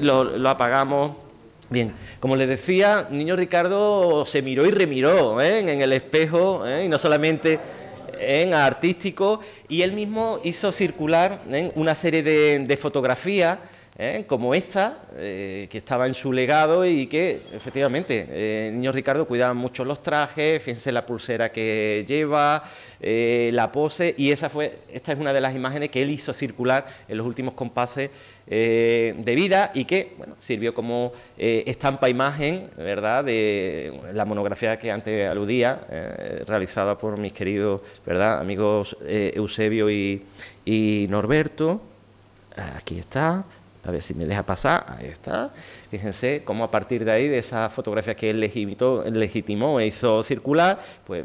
lo apagamos. Bien, como les decía, Niño Ricardo se miró y remiró ¿eh? en el espejo, ¿eh? y no solamente en artístico, y él mismo hizo circular ¿eh? una serie de fotografías ¿eh? como esta, eh, que estaba en su legado y que efectivamente eh, Niño Ricardo cuidaba mucho los trajes, fíjense la pulsera que lleva, la pose, y esa fue, esta es una de las imágenes que él hizo circular en los últimos compases de vida y que bueno, sirvió como estampa imagen ¿verdad? de la monografía que antes aludía, realizada por mis queridos ¿verdad? amigos Eusebio y Norberto. Aquí está. A ver si me deja pasar. Ahí está. Fíjense cómo a partir de ahí, de esa fotografía que él legitimó e hizo circular, pues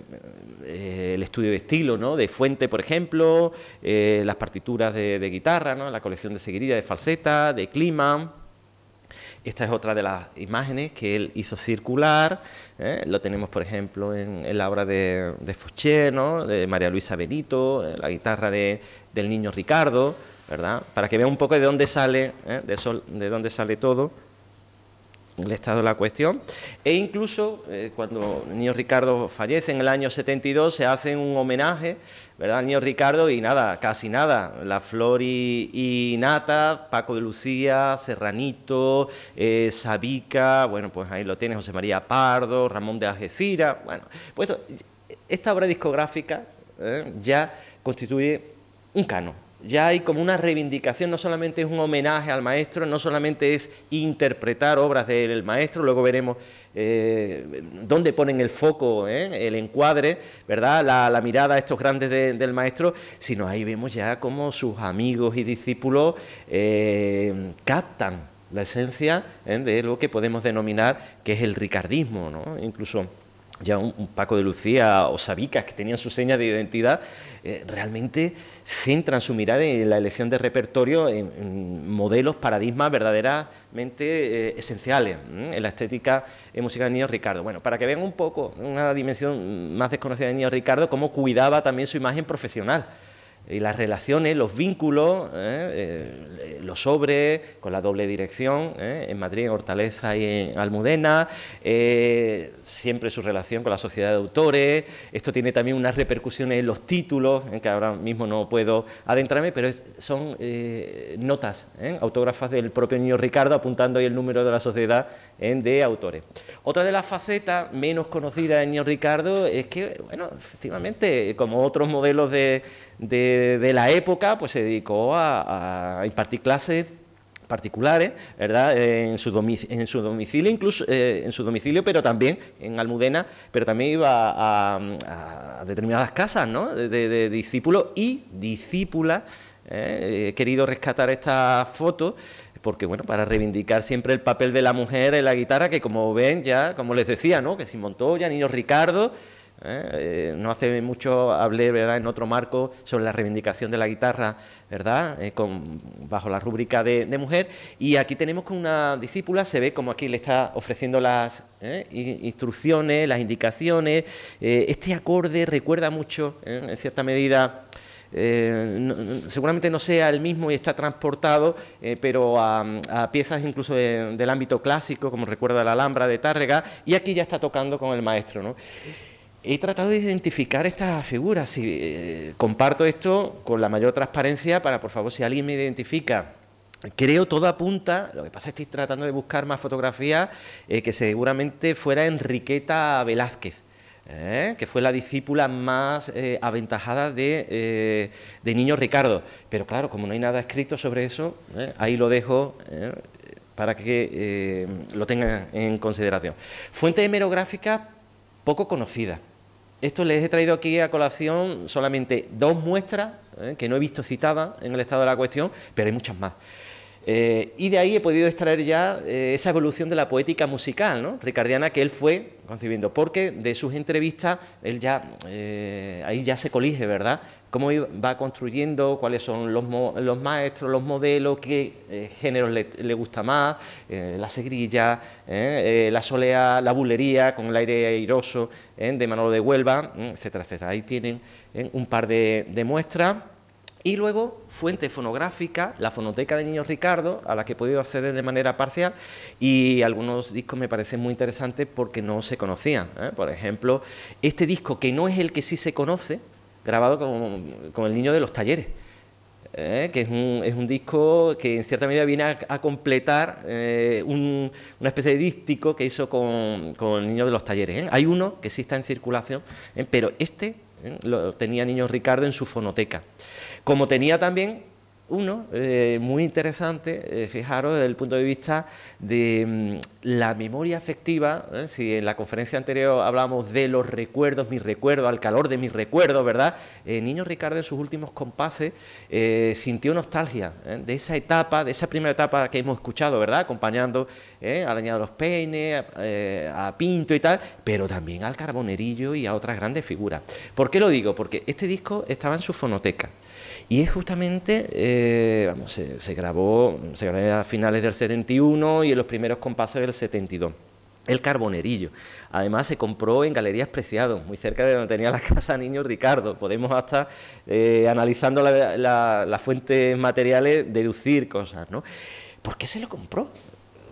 eh, el estudio de estilo, ¿no? De Fuente, por ejemplo, eh, las partituras de, guitarra, ¿no? La colección de seguirilla, de falseta, de clima. Esta es otra de las imágenes que él hizo circular. ¿eh? Lo tenemos, por ejemplo, en, la obra de, de ¿no? de María Luisa Benito, la guitarra de, del niño Ricardo. Para que vean un poco de dónde sale, ¿eh? de, de dónde sale todo el estado de la cuestión. E incluso eh, cuando el niño Ricardo fallece en el año 72 se hace un homenaje, ¿verdad? Al niño Ricardo y nada, casi nada. La Flor y, Nata, Paco de Lucía, Serranito, eh, Sabica, bueno, pues ahí lo tiene José María Pardo, Ramón de Algeciras. Bueno, pues esta obra discográfica ya constituye un canon ya hay como una reivindicación, no solamente es un homenaje al maestro, no solamente es interpretar obras del maestro, luego veremos eh, dónde ponen el foco, eh, el encuadre, ¿verdad? La, mirada a estos grandes del maestro, sino ahí vemos ya cómo sus amigos y discípulos eh, captan la esencia de lo que podemos denominar que es el ricardismo, ¿no? incluso ya un, Paco de Lucía o Sabicas, que tenían su seña de identidad, eh, realmente centran su mirada en la elección de repertorio en, modelos, paradigmas verdaderamente eh, esenciales en la estética musical de Niño Ricardo. Bueno, para que vean un poco, una dimensión más desconocida de Niño Ricardo, cómo cuidaba también su imagen profesional y las relaciones, los vínculos, ¿eh? Eh, los sobres con la doble dirección, ¿eh? en Madrid, en Hortaleza y en Almudena, siempre su relación con la sociedad de autores, esto tiene también unas repercusiones en los títulos, en que ahora mismo no puedo adentrarme, pero son notas autógrafas del propio niño Ricardo apuntando ahí el número de la sociedad de autores. Otra de las facetas menos conocidas de niño Ricardo es que, bueno, efectivamente, como otros modelos de de, la época, pues se dedicó a, impartir clases particulares, ¿verdad? En su, domicilio, incluso eh, en su domicilio, pero también en Almudena, pero también iba a, determinadas casas, ¿no? De, discípulos y discípulas. ¿eh? He querido rescatar esta foto porque bueno, para reivindicar siempre el papel de la mujer en la guitarra, que como ven ya, como les decía, ¿no? Que sin Montoya, Niño Ricardo, ¿eh? Eh, no hace mucho hablé ¿verdad? en otro marco sobre la reivindicación de la guitarra ¿verdad? Eh, bajo la rúbrica de, mujer y aquí tenemos con una discípula se ve como aquí le está ofreciendo las instrucciones las indicaciones este acorde recuerda mucho en cierta medida seguramente no sea el mismo y está transportado, pero a, piezas incluso del ámbito clásico, como recuerda la Alhambra de Tárrega, y aquí ya está tocando con el maestro. ¿no? He tratado de identificar estas figuras. eh, comparto esto con la mayor transparencia para, por favor, si alguien me identifica. Creo todo apunta, lo que pasa es que estoy tratando de buscar más fotografías, eh, que seguramente fuera Enriqueta Velázquez. ¿eh? que fue la discípula más aventajada de, de, Niño Ricardo. Pero claro, como no hay nada escrito sobre eso, ahí lo dejo para que lo tengan en consideración. Fuente hemerográfica poco conocida. Esto les he traído aquí a colación solamente dos muestras, ¿eh? que no he visto citadas en el estado de la cuestión, pero hay muchas más. Eh, y de ahí he podido extraer ya eh, esa evolución de la poética musical, ricardiana, que él fue concibiendo, porque de sus entrevistas, él ya, ahí ya se colige, ¿verdad? Cómo va construyendo, cuáles son los, maestros, los modelos, qué géneros le, gusta más, la segrilla, la solea, la bulería, con el aire airoso de Manolo de Huelva, etcétera, etcétera. Ahí tienen un par de muestras. Y luego, fuente fonográfica, la fonoteca de Niños Ricardo, a la que he podido acceder de manera parcial, y algunos discos me parecen muy interesantes porque no se conocían. ¿eh? Por ejemplo, este disco, que no es el que sí se conoce, grabado con, El Niño de los Talleres, ¿eh? que es un, disco que en cierta medida viene a, completar eh, una especie de díptico que hizo con, con, El Niño de los Talleres. Hay uno que sí está en circulación, pero este lo tenía Niños Ricardo en su fonoteca. Como tenía también uno eh, muy interesante, eh, fijaros, desde el punto de vista de mm, la memoria afectiva, ¿eh? si en la conferencia anterior hablábamos de los recuerdos, mis recuerdos, al calor de mis recuerdos, ¿verdad? Niño Ricardo en sus últimos compases sintió nostalgia de esa etapa, de esa primera etapa que hemos escuchado, ¿verdad? Acompañando al Añado los Peines, a Pinto y tal, pero también al Carbonerillo y a otras grandes figuras. ¿Por qué lo digo? Porque este disco estaba en su fonoteca. Y es justamente, eh, vamos, se, grabó, se grabó a finales del 71 y en los primeros compases del 72. El Carbonerillo. Además se compró en Galerías Preciados, muy cerca de donde tenía la casa Niño Ricardo. Podemos hasta, eh, analizando las fuentes materiales, deducir cosas, ¿no? ¿Por qué se lo compró?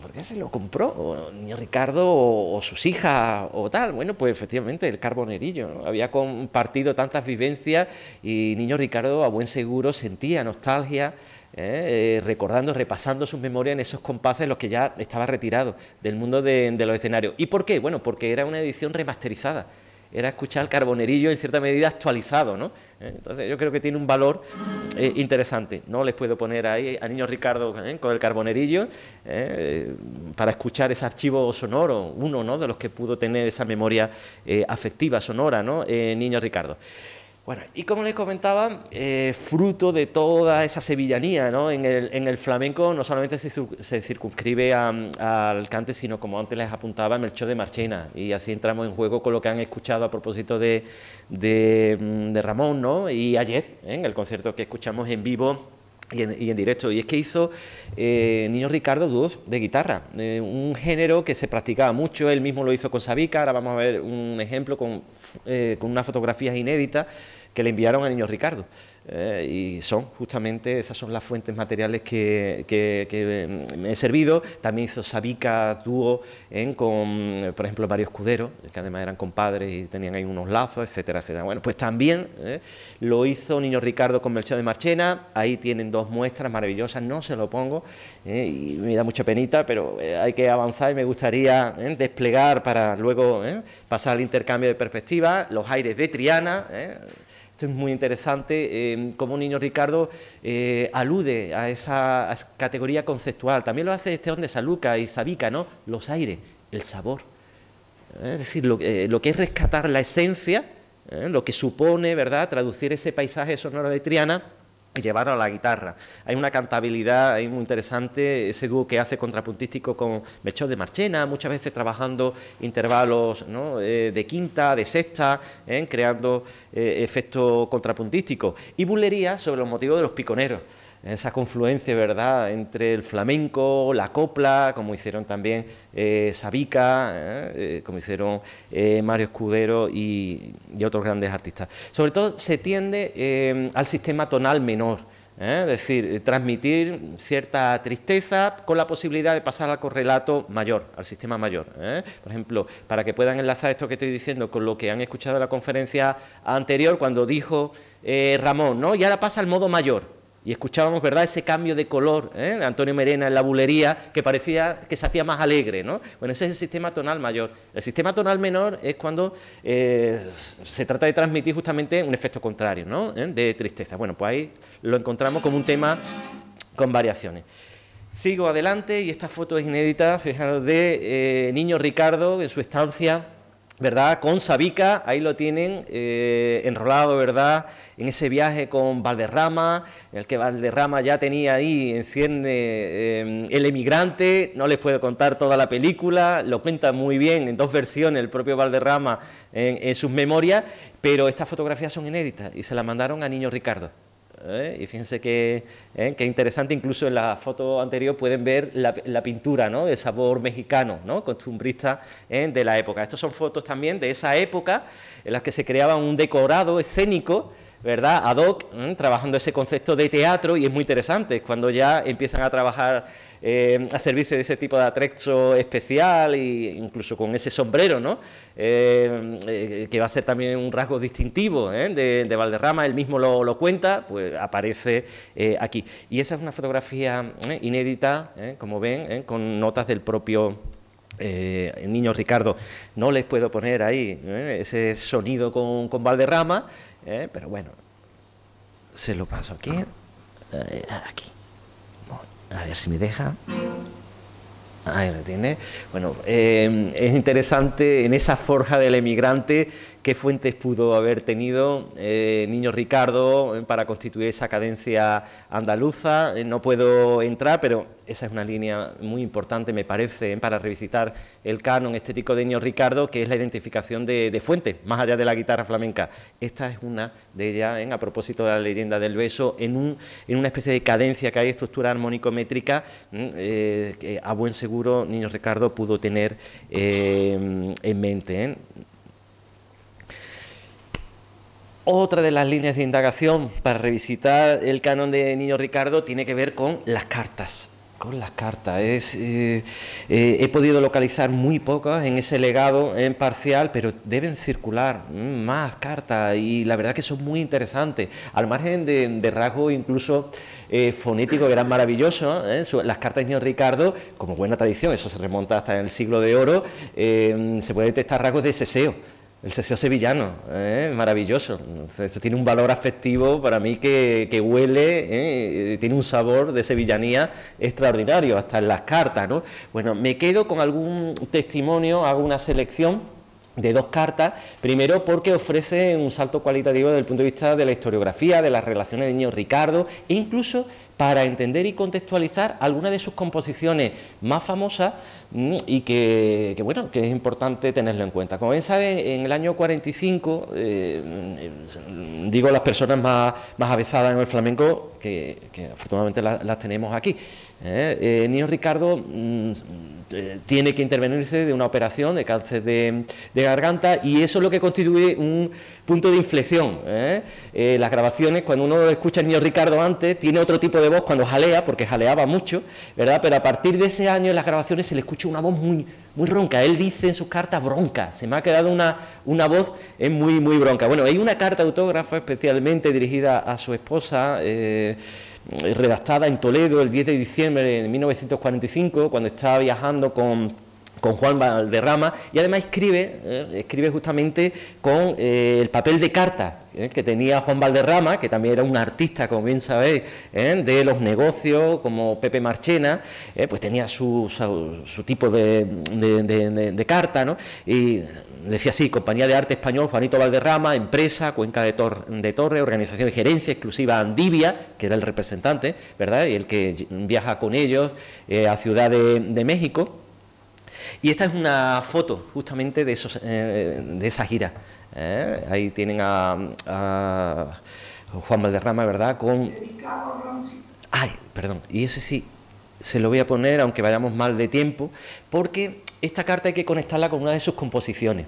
¿Por qué se lo compró? O Ricardo o, sus hijas o tal. Bueno, pues efectivamente el carbonerillo. Había compartido tantas vivencias y niño Ricardo a buen seguro sentía nostalgia. ¿eh? Eh, recordando, repasando sus memorias en esos compases en los que ya estaba retirado del mundo de los escenarios. ¿Y por qué? Bueno, porque era una edición remasterizada era escuchar el carbonerillo en cierta medida actualizado, ¿no? Eh, entonces yo creo que tiene un valor eh, interesante. No les puedo poner ahí a Niño Ricardo eh, con el carbonerillo para escuchar ese archivo sonoro, uno ¿no? de los que pudo tener esa memoria afectiva, sonora, ¿no? Niño Ricardo. Bueno, y como les comentaba, eh, fruto de toda esa sevillanía ¿no? en, el, en el flamenco, no solamente se, circunscribe al cante, sino como antes les apuntaba, en el show de Marchena. Y así entramos en juego con lo que han escuchado a propósito de, de, mm, Ramón, ¿no? Y ayer, ¿eh? en el concierto que escuchamos en vivo y en, directo. Y es que hizo eh, Niño Ricardo dúos de guitarra, eh, un género que se practicaba mucho, él mismo lo hizo con Sabica, ahora vamos a ver un ejemplo con, con unas fotografías inéditas que le enviaron a Niño Ricardo. Eh, y son justamente, esas son las fuentes materiales que, me he servido. También hizo Sabica dúo con, por ejemplo, Mario Escudero, que además eran compadres y tenían ahí unos lazos, etcétera, etcétera. Bueno, pues también eh, lo hizo Niño Ricardo con Melchor de Marchena. Ahí tienen dos muestras maravillosas, no se lo pongo eh, y me da mucha penita, pero hay que avanzar y me gustaría desplegar para luego pasar al intercambio de perspectiva los aires de Triana esto es muy interesante, eh, como Niño Ricardo eh, alude a esa, categoría conceptual. También lo hace Esteban de Saluca y Sabica, ¿no? Los aires, el sabor. Es decir, lo, eh, lo que es rescatar la esencia, lo que supone, ¿verdad?, traducir ese paisaje sonoro de Triana llevarlo a la guitarra. Hay una cantabilidad muy interesante, ese dúo que hace contrapuntístico con Melchor de Marchena, muchas veces trabajando intervalos eh, de quinta, de sexta, ¿eh? creando eh, efectos contrapuntísticos. Y bulería sobre los motivos de los piconeros esa confluencia, ¿verdad?, entre el flamenco, la copla, como hicieron también eh, Sabica, eh, eh, como hicieron Mario Escudero y, otros grandes artistas. Sobre todo se tiende al sistema tonal menor, es decir, transmitir cierta tristeza con la posibilidad de pasar al correlato mayor, al sistema mayor. Por ejemplo, para que puedan enlazar esto que estoy diciendo con lo que han escuchado en la conferencia anterior, cuando dijo Ramón, ¿no? Y ahora pasa al modo mayor. Y escuchábamos, ¿verdad?, ese cambio de color ¿eh? de Antonio Merena en la bulería que parecía que se hacía más alegre, ¿no? Bueno, ese es el sistema tonal mayor. El sistema tonal menor es cuando eh, se trata de transmitir justamente un efecto contrario, ¿no?, ¿Eh? de tristeza. Bueno, pues ahí lo encontramos como un tema con variaciones. Sigo adelante y esta foto es inédita, fijaros, de Niño Ricardo en su estancia ¿verdad? Con Sabica, ahí lo tienen, eh, enrolado, ¿verdad? En ese viaje con Valderrama, en el que Valderrama ya tenía ahí en cierne eh, El emigrante, no les puedo contar toda la película, lo cuenta muy bien en dos versiones el propio Valderrama en sus memorias, pero estas fotografías son inéditas y se las mandaron a Niño Ricardo. ¿Eh? y fíjense que, ¿eh? interesante, incluso en la foto anterior pueden ver la, pintura ¿no? de sabor mexicano, ¿no? costumbrista ¿eh? de la época. Estas son fotos también de esa época en las que se creaba un decorado escénico ¿verdad? Ad hoc, trabajando ese concepto de teatro y es muy interesante cuando ya empiezan a trabajar eh, a servicio de ese tipo de atrecho especial e incluso con ese sombrero, ¿no? Eh, eh, que va a ser también un rasgo distintivo de, Valderrama, él mismo lo, cuenta, pues aparece aquí. Y esa es una fotografía inédita, como ven, con notas del propio... niño Ricardo, no les puedo poner ahí ese sonido con, con Valderrama, pero bueno, se lo paso aquí, aquí. A ver si me deja. Ahí lo tiene. Bueno, eh, es interesante en esa forja del emigrante qué fuentes pudo haber tenido eh, Niño Ricardo eh, para constituir esa cadencia andaluza. Eh, no puedo entrar, pero esa es una línea muy importante, me parece, para revisitar el canon estético de Niño Ricardo, que es la identificación de, fuentes, más allá de la guitarra flamenca. Esta es una de ellas, a propósito de la leyenda del beso, en, un, una especie de cadencia que hay, estructura armónico-métrica, mm, que a buen seguro Niño Ricardo pudo tener en mente. Otra de las líneas de indagación para revisitar el canon de Niño Ricardo tiene que ver con las cartas. Con las cartas. Eh, eh, he podido localizar muy pocas en ese legado en parcial, pero deben circular más cartas y la verdad que son muy interesantes. Al margen de, rasgos incluso eh, fonéticos que eran maravillosos, las cartas de Niño Ricardo, como buena tradición, eso se remonta hasta el siglo de oro, se puede detectar rasgos de seseo el seseo sevillano, ¿eh? maravilloso. Tiene un valor afectivo para mí que, huele, ¿eh? tiene un sabor de sevillanía extraordinario, hasta en las cartas. ¿no? Bueno, me quedo con algún testimonio, hago una selección de dos cartas, primero porque ofrece un salto cualitativo desde el punto de vista de la historiografía, de las relaciones de Niño Ricardo e incluso para entender y contextualizar algunas de sus composiciones más famosas y que, bueno, que es importante tenerlo en cuenta. Como bien saben, en el año 45, eh, mm, digo las personas más, más avezadas en el flamenco, que, afortunadamente las, tenemos aquí. ¿eh? Eh, Ricardo mm, eh, tiene que intervenirse de una operación de cáncer de, garganta y eso es lo que constituye un punto de inflexión. ¿eh? Eh, las grabaciones, cuando uno escucha al niño Ricardo antes, tiene otro tipo de voz cuando jalea, porque jaleaba mucho, ¿verdad? Pero a partir de ese año las grabaciones se le escucha una voz muy, muy ronca. Él dice en sus cartas bronca, se me ha quedado una, una voz muy, muy bronca. Bueno, hay una carta autógrafa especialmente dirigida a su esposa. Eh, redactada en Toledo el 10 de diciembre de 1945, cuando estaba viajando con, Juan Valderrama, y además escribe, eh, escribe justamente con eh, el papel de carta que tenía Juan Valderrama, que también era un artista, como bien sabéis, de los negocios, como Pepe Marchena, pues tenía su, su, tipo de, de, carta, ¿no? Y decía así, Compañía de Arte Español, Juanito Valderrama, empresa, Cuenca de, Torre, organización de gerencia exclusiva Andivia, que era el representante, ¿verdad? Y el que viaja con ellos eh, a Ciudad de, México. Y esta es una foto justamente de, esos, eh, de esa gira. ¿eh? Ahí tienen a, Juan Valderrama, ¿verdad? Con... Ay, perdón, y ese sí, se lo voy a poner, aunque vayamos mal de tiempo, porque esta carta hay que conectarla con una de sus composiciones.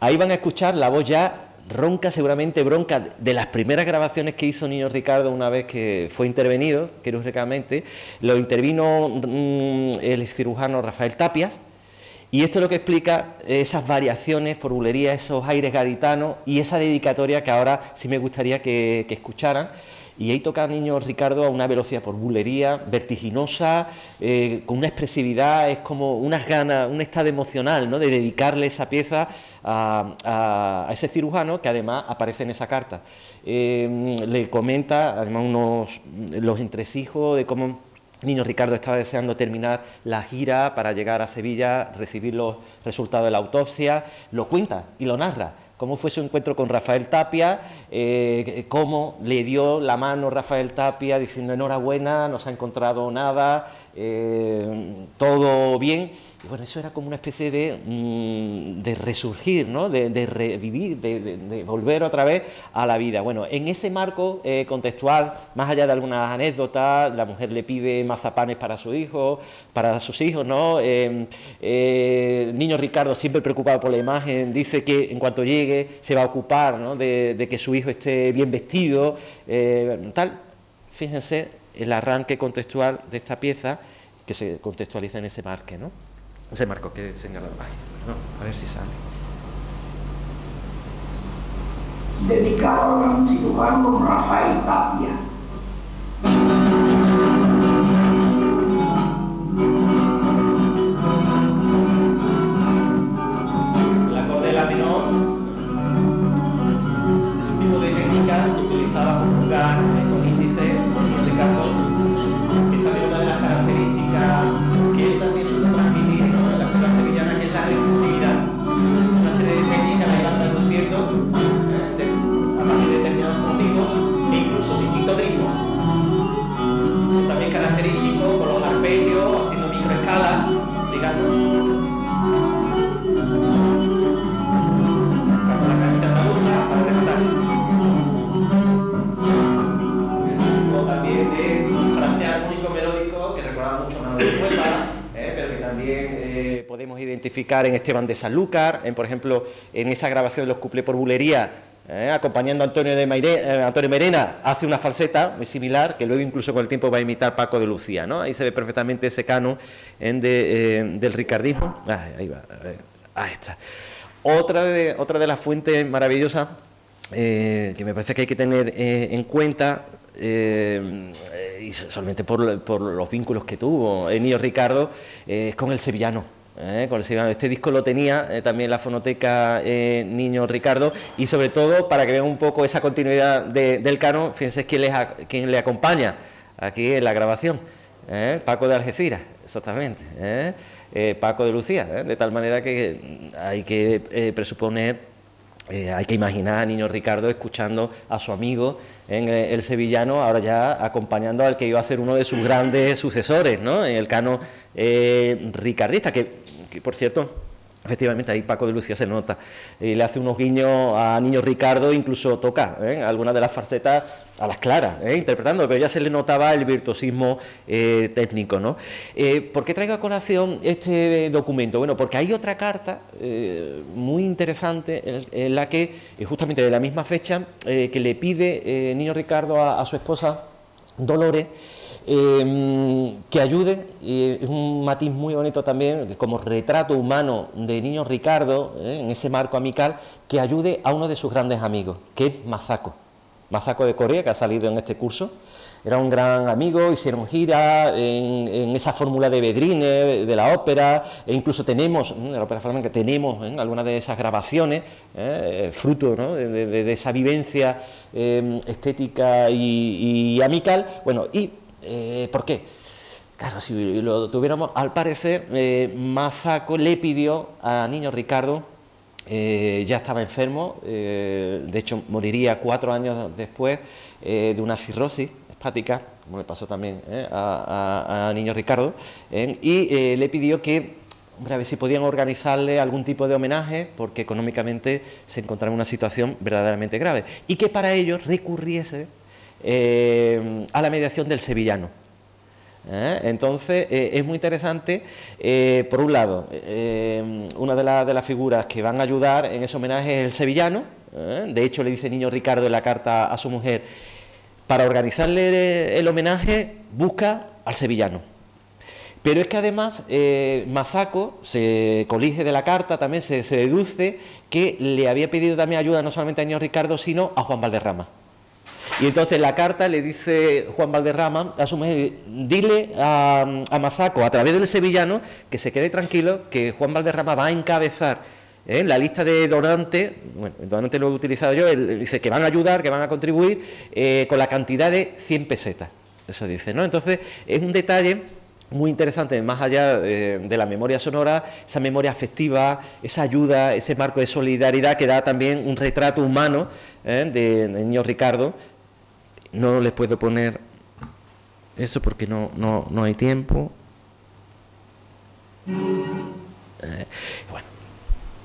Ahí van a escuchar la voz ya ronca, seguramente bronca, de las primeras grabaciones que hizo Niño Ricardo una vez que fue intervenido, quirúrgicamente, lo intervino mm, el cirujano Rafael Tapias, y esto es lo que explica esas variaciones por bulería, esos aires gaditanos y esa dedicatoria que ahora sí me gustaría que escucharan y ahí toca Niño Ricardo a una velocidad por bulería, vertiginosa, eh, con una expresividad, es como unas ganas, un estado emocional, ¿no? De dedicarle esa pieza a, ese cirujano que además aparece en esa carta. Eh, le comenta además unos, los entresijos de cómo Niño Ricardo estaba deseando terminar la gira para llegar a Sevilla, recibir los resultados de la autopsia, lo cuenta y lo narra. Cómo fue su encuentro con Rafael Tapia, eh, cómo le dio la mano Rafael Tapia diciendo enhorabuena, no se ha encontrado nada, eh, todo bien bueno, eso era como una especie de, mm, resurgir, ¿no? de, revivir, de, volver otra vez a la vida. Bueno, en ese marco eh, contextual, más allá de algunas anécdotas, la mujer le pide mazapanes para su hijo, para sus hijos, ¿no? Em, eh, niño Ricardo, siempre preocupado por la imagen, dice que en cuanto llegue se va a ocupar ¿no? de, que su hijo esté bien vestido, eh, tal. Fíjense el arranque contextual de esta pieza que se contextualiza en ese marque, ¿no? Ese marco que señalado. Ay, no, a ver si sale. Dedicado al cirujano Rafael Tapia. Podemos identificar en Esteban de Sanlúcar, en, por ejemplo, en esa grabación de los cuplés por bulería, eh, acompañando a Antonio, de eh, Antonio Merena, hace una falseta muy similar, que luego incluso con el tiempo va a imitar Paco de Lucía. ¿no? Ahí se ve perfectamente ese cano del ricardismo. Ah, ahí va, ahí está. Otra de, otra de las fuentes maravillosas que me parece que hay que tener en cuenta eh, y solamente por, los vínculos que tuvo el niño Ricardo, es con el sevillano. Sevillano. Este disco lo tenía eh, también la fonoteca eh, Niño Ricardo y sobre todo para que vean un poco esa continuidad del canon, fíjense quién, les quién le acompaña aquí en la grabación. Paco de Algeciras, exactamente. Paco de Lucía, de tal manera que hay que presuponer eh, hay que imaginar a Niño Ricardo escuchando a su amigo en eh, el sevillano, ahora ya acompañando al que iba a ser uno de sus grandes sucesores, ¿no? El cano eh, ricardista, que por cierto Efectivamente, ahí Paco de Lucía se nota. y le hace unos guiños a Niño Ricardo, incluso toca ¿eh? algunas de las farsetas a las claras, ¿eh? interpretando, pero ya se le notaba el virtuosismo eh, técnico. ¿no? ¿Por qué traigo a colación este documento? Bueno, porque hay otra carta muy interesante en, la que, justamente de la misma fecha, que le pide Niño Ricardo a su esposa Dolores, Em, que ayude, y es un matiz muy bonito también, como retrato humano de Niño Ricardo, eh, en ese marco amical, que ayude a uno de sus grandes amigos, que es Mazaco. Mazaco de Corea, que ha salido en este curso. Era un gran amigo, hicieron gira en, esa fórmula de Bedrine, de, la ópera, e incluso tenemos, de la ópera flamenca, tenemos en algunas de esas grabaciones, eh, fruto de, esa vivencia em, estética y, y amical. Bueno, y eh, ¿Por qué? Claro, si lo tuviéramos, al parecer, eh, Masaco le pidió a Niño Ricardo, eh, ya estaba enfermo, de hecho moriría cuatro años después de una cirrosis hepática, como le pasó también a, Niño Ricardo, y le pidió que, hombre, a ver si podían organizarle algún tipo de homenaje, porque económicamente se encontraba en una situación verdaderamente grave, y que para ello recurriese eh, a la mediación del sevillano. ¿eh? Entonces, eh, es muy interesante, por un lado, una de, las figuras que van a ayudar en ese homenaje es el sevillano, de hecho le dice Niño Ricardo en la carta a su mujer, para organizarle el homenaje busca al sevillano. Pero es que además Masaco se colige de la carta, también se, se deduce que le había pedido también ayuda no solamente a Niño Ricardo, sino a Juan Valderrama. Y entonces la carta le dice Juan Valderrama a su mujer, dile a, Masaco, a través del sevillano, que se quede tranquilo, que Juan Valderrama va a encabezar en ¿eh? la lista de donantes, bueno, donantes lo he utilizado yo, dice que van a ayudar, que van a contribuir eh, con la cantidad de 100 pesetas. Eso dice, ¿no? Entonces, es un detalle muy interesante, más allá de, la memoria sonora, esa memoria afectiva, esa ayuda, ese marco de solidaridad que da también un retrato humano ¿eh? de, niño Ricardo. No les puedo poner eso porque no, no, no hay tiempo. Eh,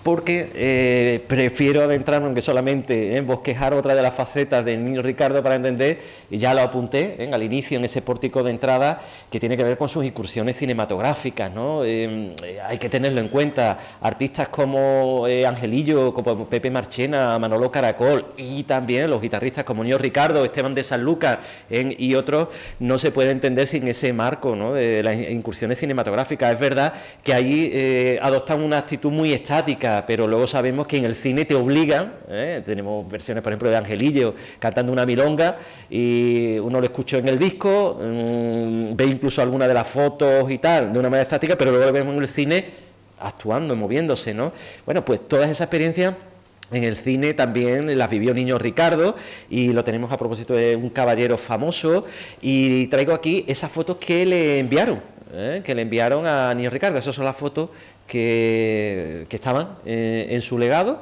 porque eh, prefiero adentrarme en que solamente en bosquejar otra de las facetas del niño Ricardo para entender, y ya lo apunté ¿eh? al inicio en ese pórtico de entrada, que tiene que ver con sus incursiones cinematográficas. ¿no? Eh, hay que tenerlo en cuenta, artistas como Angelillo, como Pepe Marchena, Manolo Caracol, y también los guitarristas como Niño Ricardo, Esteban de Sanlúcar y otros, no se puede entender sin ese marco ¿no? de las incursiones cinematográficas. Es verdad que ahí adoptan una actitud muy estática, pero luego sabemos que en el cine te obligan, ¿eh? tenemos versiones, por ejemplo, de Angelillo cantando una milonga y uno lo escuchó en el disco, mm, ve incluso alguna de las fotos y tal, de una manera estática, pero luego lo vemos en el cine actuando, moviéndose, ¿no? Bueno, pues todas esas experiencias en el cine también las vivió Niño Ricardo y lo tenemos a propósito de un caballero famoso y traigo aquí esas fotos que le enviaron, ¿eh? que le enviaron a Niño Ricardo. Esas son las fotos que, estaban eh, en su legado,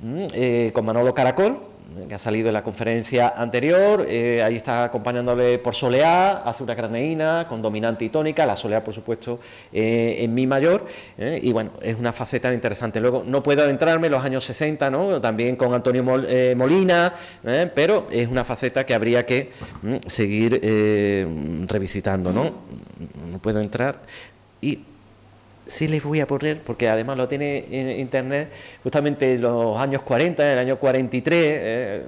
mm, eh, con Manolo Caracol, que ha salido en la conferencia anterior, eh, ahí está acompañándole por soleá, hace una graneína con dominante y tónica, la soleá por supuesto en mi mayor, y bueno, es una faceta interesante. Luego no puedo adentrarme en los años 60, ¿no? también con Antonio Molina, pero es una faceta que habría que mm, seguir revisitando, ¿no? No puedo entrar y sí les voy a poner, porque además lo tiene en internet, justamente en los años 40, en el año 43, eh,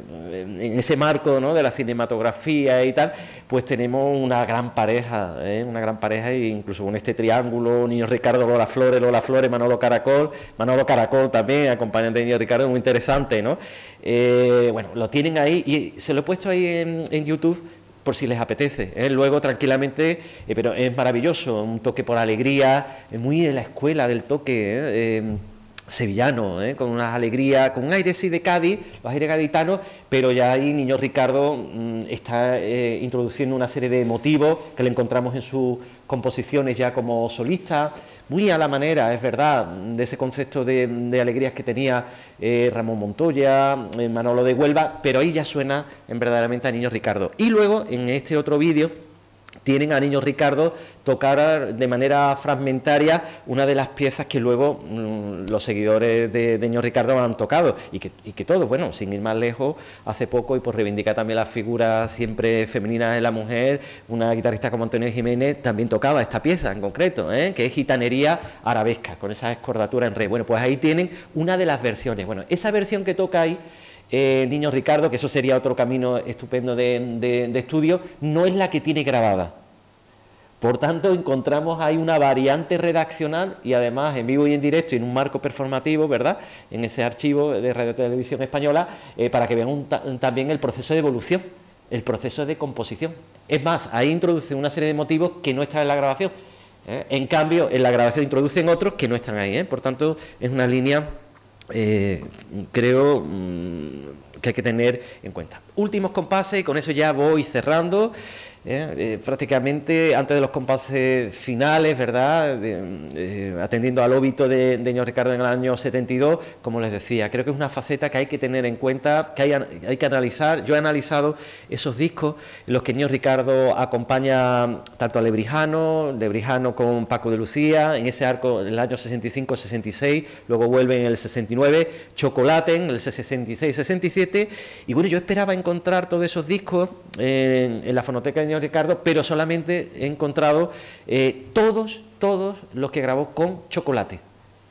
en ese marco ¿no? de la cinematografía y tal, pues tenemos una gran pareja, ¿eh? una gran pareja, e incluso con este triángulo, Niño Ricardo, Lola Flores, Lola Flores, Manolo Caracol, Manolo Caracol también, acompañante de Niño Ricardo, muy interesante, ¿no? Eh, bueno, lo tienen ahí y se lo he puesto ahí en, en YouTube por si les apetece. ¿eh? Luego, tranquilamente, eh, pero es maravilloso, un toque por alegría, es muy de la escuela del toque. ¿eh? Em, sevillano, con una alegría, con un aire sí de Cádiz, los aires gaditanos, pero ya ahí Niño Ricardo mm, está introduciendo una serie de motivos que le encontramos en sus composiciones ya como solista, muy a la manera, es verdad, de ese concepto de, alegrías que tenía eh, Ramón Montoya, eh, Manolo de Huelva, pero ahí ya suena en verdaderamente a Niño Ricardo. Y luego, en este otro vídeo, tienen a Niño Ricardo tocar de manera fragmentaria una de las piezas que luego mm, los seguidores de, Niño Ricardo han tocado y que, y todos, bueno, sin ir más lejos, hace poco y por reivindicar también la figura siempre femenina de la mujer, una guitarrista como Antonio Jiménez también tocaba esta pieza en concreto, ¿eh? que es gitanería arabesca, con esa escordatura en re. Bueno, pues ahí tienen una de las versiones. Bueno, esa versión que toca ahí eh, Niño Ricardo, que eso sería otro camino estupendo de, estudio, no es la que tiene grabada. Por tanto, encontramos ahí una variante redaccional y además en vivo y en directo y en un marco performativo, ¿verdad? En ese archivo de Radio Televisión Española, eh, para que vean también el proceso de evolución, el proceso de composición. Es más, ahí introduce una serie de motivos que no están en la grabación. ¿eh? En cambio, en la grabación introducen otros que no están ahí. Por tanto, es una línea eh, creo mm, que hay que tener en cuenta. Últimos compases y con eso ya voy cerrando. ¿Eh? Eh, prácticamente antes de los compases finales, ¿verdad? Eh, atendiendo al óbito de, de Ricardo en el año 72, como les decía, creo que es una faceta que hay que tener en cuenta, que hay, que analizar. Yo he analizado esos discos en los que Ñor Ricardo acompaña tanto a Lebrijano, Lebrijano con Paco de Lucía, en ese arco en el año 65-66, luego vuelve en el 69, Chocolate en el 66-67, y bueno, yo esperaba encontrar todos esos discos en, en la fonoteca de Ricardo, pero solamente he encontrado eh, todos, todos los que grabó con chocolate.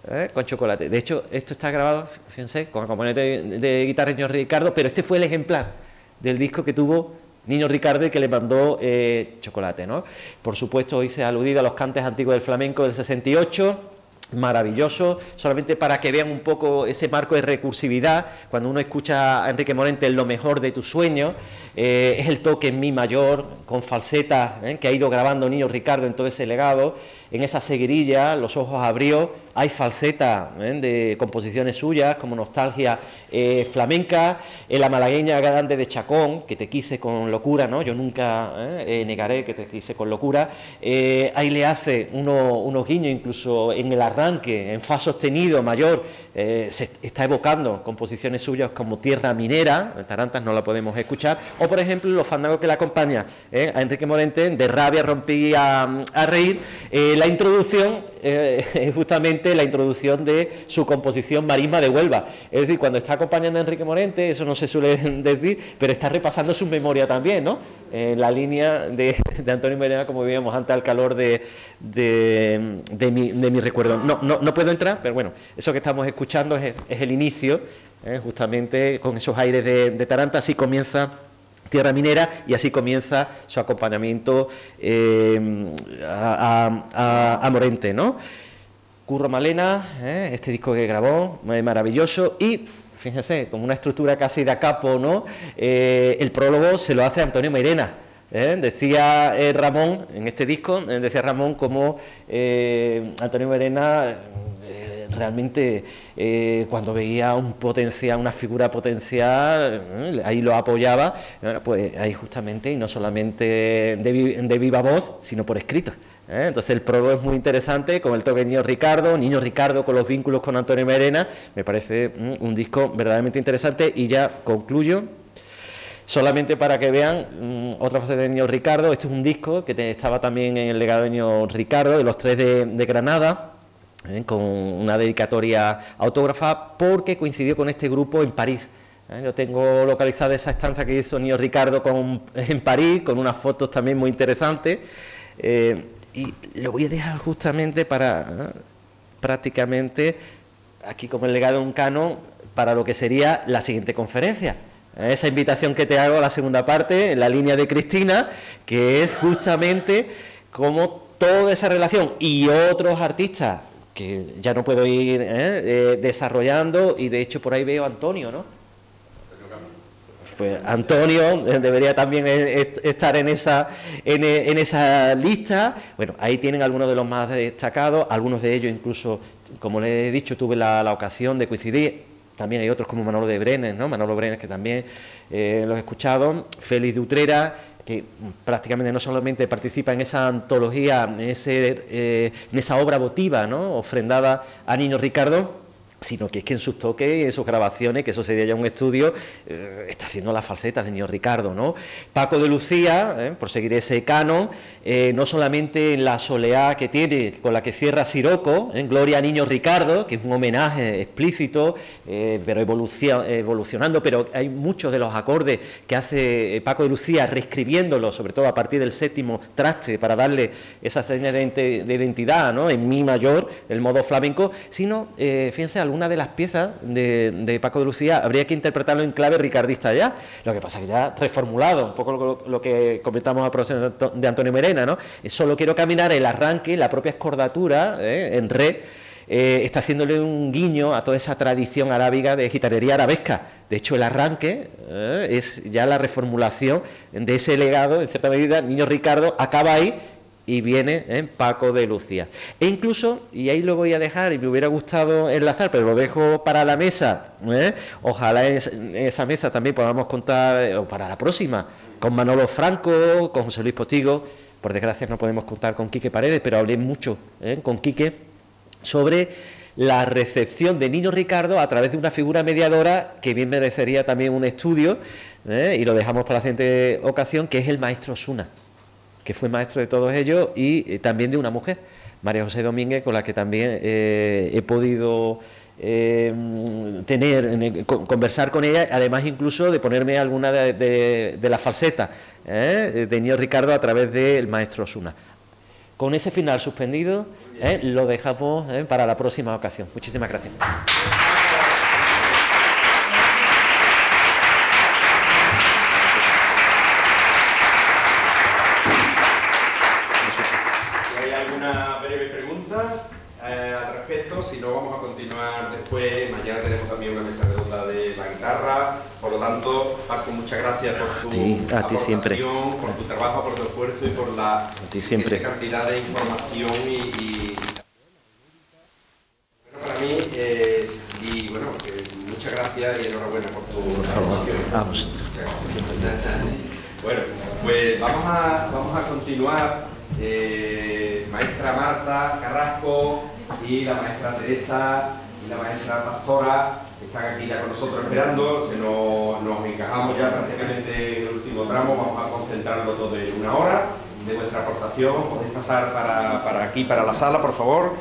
¿eh? Con chocolate. De hecho, esto está grabado, fíjense, con componente de, guitarra de Ricardo, pero este fue el ejemplar del disco que tuvo Niño Ricardo y que le mandó eh, chocolate. ¿no? Por supuesto, hoy se aludido a los cantes antiguos del flamenco del 68 maravilloso, solamente para que vean un poco ese marco de recursividad, cuando uno escucha a Enrique Morente en lo mejor de tu sueño, eh, es el toque en mi mayor, con falseta, eh, que ha ido grabando Niño Ricardo en todo ese legado, en esa seguirilla, los ojos abrió, hay falseta ¿eh? de composiciones suyas, como Nostalgia eh, Flamenca, en la malagueña grande de Chacón, que te quise con locura, ¿no? Yo nunca ¿eh? negaré que te quise con locura. ahí le hace unos guiños, incluso en el arranque, en fa sostenido mayor, se está evocando composiciones suyas como Tierra Minera, Tarantas no la podemos escuchar, o por ejemplo los fandangos que le acompañan a Enrique Morente, de rabia rompí a, a reír la introducción eh, [LAUGHS] es justamente la introducción de su composición Marisma de Huelva. Es decir, cuando está acompañando a Enrique Morente, eso no se suele [LAUGHS] decir, pero está repasando su memoria también, ¿no? En la línea de, Antonio Morena, como veíamos antes, al calor de, de, mi, recuerdo. No, no, puedo entrar, pero bueno, eso que estamos escuchando es, el inicio, ¿eh? justamente con esos aires de, de Taranta, así comienza tierra minera y así comienza su acompañamiento eh, a, Morente, ¿no? Curro Malena, ¿eh? este disco que grabó, maravilloso, y fíjense, con una estructura casi de capo, ¿no? Eh, el prólogo se lo hace Antonio Mairena. Decía Ramón, en este disco, decía Ramón como Antonio Mairena realmente eh, cuando veía un potencial, una figura potencial, eh, ahí lo apoyaba, pues ahí justamente, y no solamente de, viva voz, sino por escrito. ¿eh? Entonces el prólogo es muy interesante, con el toque de Niño Ricardo, Niño Ricardo con los vínculos con Antonio Merena, me parece mm, un disco verdaderamente interesante y ya concluyo solamente para que vean mm, otra fase de Niño Ricardo, este es un disco que estaba también en el legado de Niño Ricardo, de los tres de Granada, ¿eh? con una dedicatoria autógrafa porque coincidió con este grupo en París. ¿eh? Yo tengo localizada esa estancia que hizo Nio Ricardo en París, con unas fotos también muy interesantes. Eh, y lo voy a dejar justamente para prácticamente, aquí como el legado de un canon, para lo que sería la siguiente conferencia. Esa invitación que te hago a la segunda parte, en la línea de Cristina, que es justamente como toda esa relación y otros artistas que ya no puedo ir ¿eh? Eh, desarrollando y de hecho por ahí veo a Antonio, ¿no? Pues Antonio eh, debería también estar en esa, en, esa lista. Bueno, ahí tienen algunos de los más destacados, algunos de ellos incluso, como les he dicho, tuve la, ocasión de coincidir. También hay otros como Manolo de Brenes, ¿no? Manolo Brenes que también los he escuchado. Félix de Utrera, que prácticamente no solamente participa en esa antología, en, ese, eh, en esa obra votiva, ¿no? ofrendada a Niño Ricardo, sino que es que en sus toques, en sus grabaciones, que eso sería ya un estudio, eh, está haciendo las falsetas de Niño Ricardo, ¿no? Paco de Lucía, eh, por seguir ese canon, eh, no solamente en la soleá que tiene, con la que cierra Siroco, en Gloria a Niño Ricardo, que es un homenaje explícito, pero evolucionando, pero hay muchos de los acordes que hace Paco de Lucía reescribiéndolos, sobre todo a partir del séptimo traste, para darle esa seña de, identidad, ¿no? En mi mayor, el modo flamenco, sino, fíjense, una de las piezas de, Paco de Lucía habría que interpretarlo en clave ricardista ya. Lo que pasa que ya reformulado, un poco lo, que comentamos a profesor de Antonio Merena, ¿no? Solo quiero caminar el arranque, la propia escordatura ¿eh? en red. Eh, está haciéndole un guiño a toda esa tradición arábiga de gitanería arabesca. De hecho, el arranque ¿eh? es ya la reformulación de ese legado, en cierta medida, Niño Ricardo acaba ahí y viene ¿eh? Paco de Lucía. E incluso, y ahí lo voy a dejar, y me hubiera gustado enlazar, pero lo dejo para la mesa, ¿eh? ojalá en esa mesa también podamos contar, eh, o para la próxima, con Manolo Franco, con José Luis Postigo, por desgracia no podemos contar con Quique Paredes, pero hablé mucho con Quique sobre la recepción de Nino Ricardo a través de una figura mediadora que bien merecería también un estudio, y lo dejamos para la siguiente ocasión, que es el maestro Suna que fue maestro de todos ellos, y eh, también de una mujer, María José Domínguez, con la que también eh, he podido eh, tener, conversar con ella, además incluso de ponerme alguna de, las falsetas de Niño Ricardo a través del maestro Osuna. Con ese final suspendido, lo dejamos para la próxima ocasión. Muchísimas gracias. eh, al respecto, si no vamos a continuar después. Mañana tenemos también una mesa redonda de la guitarra. Por lo tanto, Paco, muchas gracias por tu ti, a ti siempre. por tu trabajo, por tu esfuerzo y por la ti siempre. cantidad de información y, y- bueno, para mí eh, y bueno, muchas gracias y enhorabuena por tu Por favor, vamos. Bueno, pues vamos a, vamos a continuar. Eh, maestra Marta Carrasco y la maestra Teresa y la maestra Pastora están aquí ya con nosotros esperando. Se nos, encajamos ya prácticamente en el último tramo. Vamos a concentrarlo todo en una hora de vuestra aportación. Podéis pasar para, para aquí, para la sala, por favor.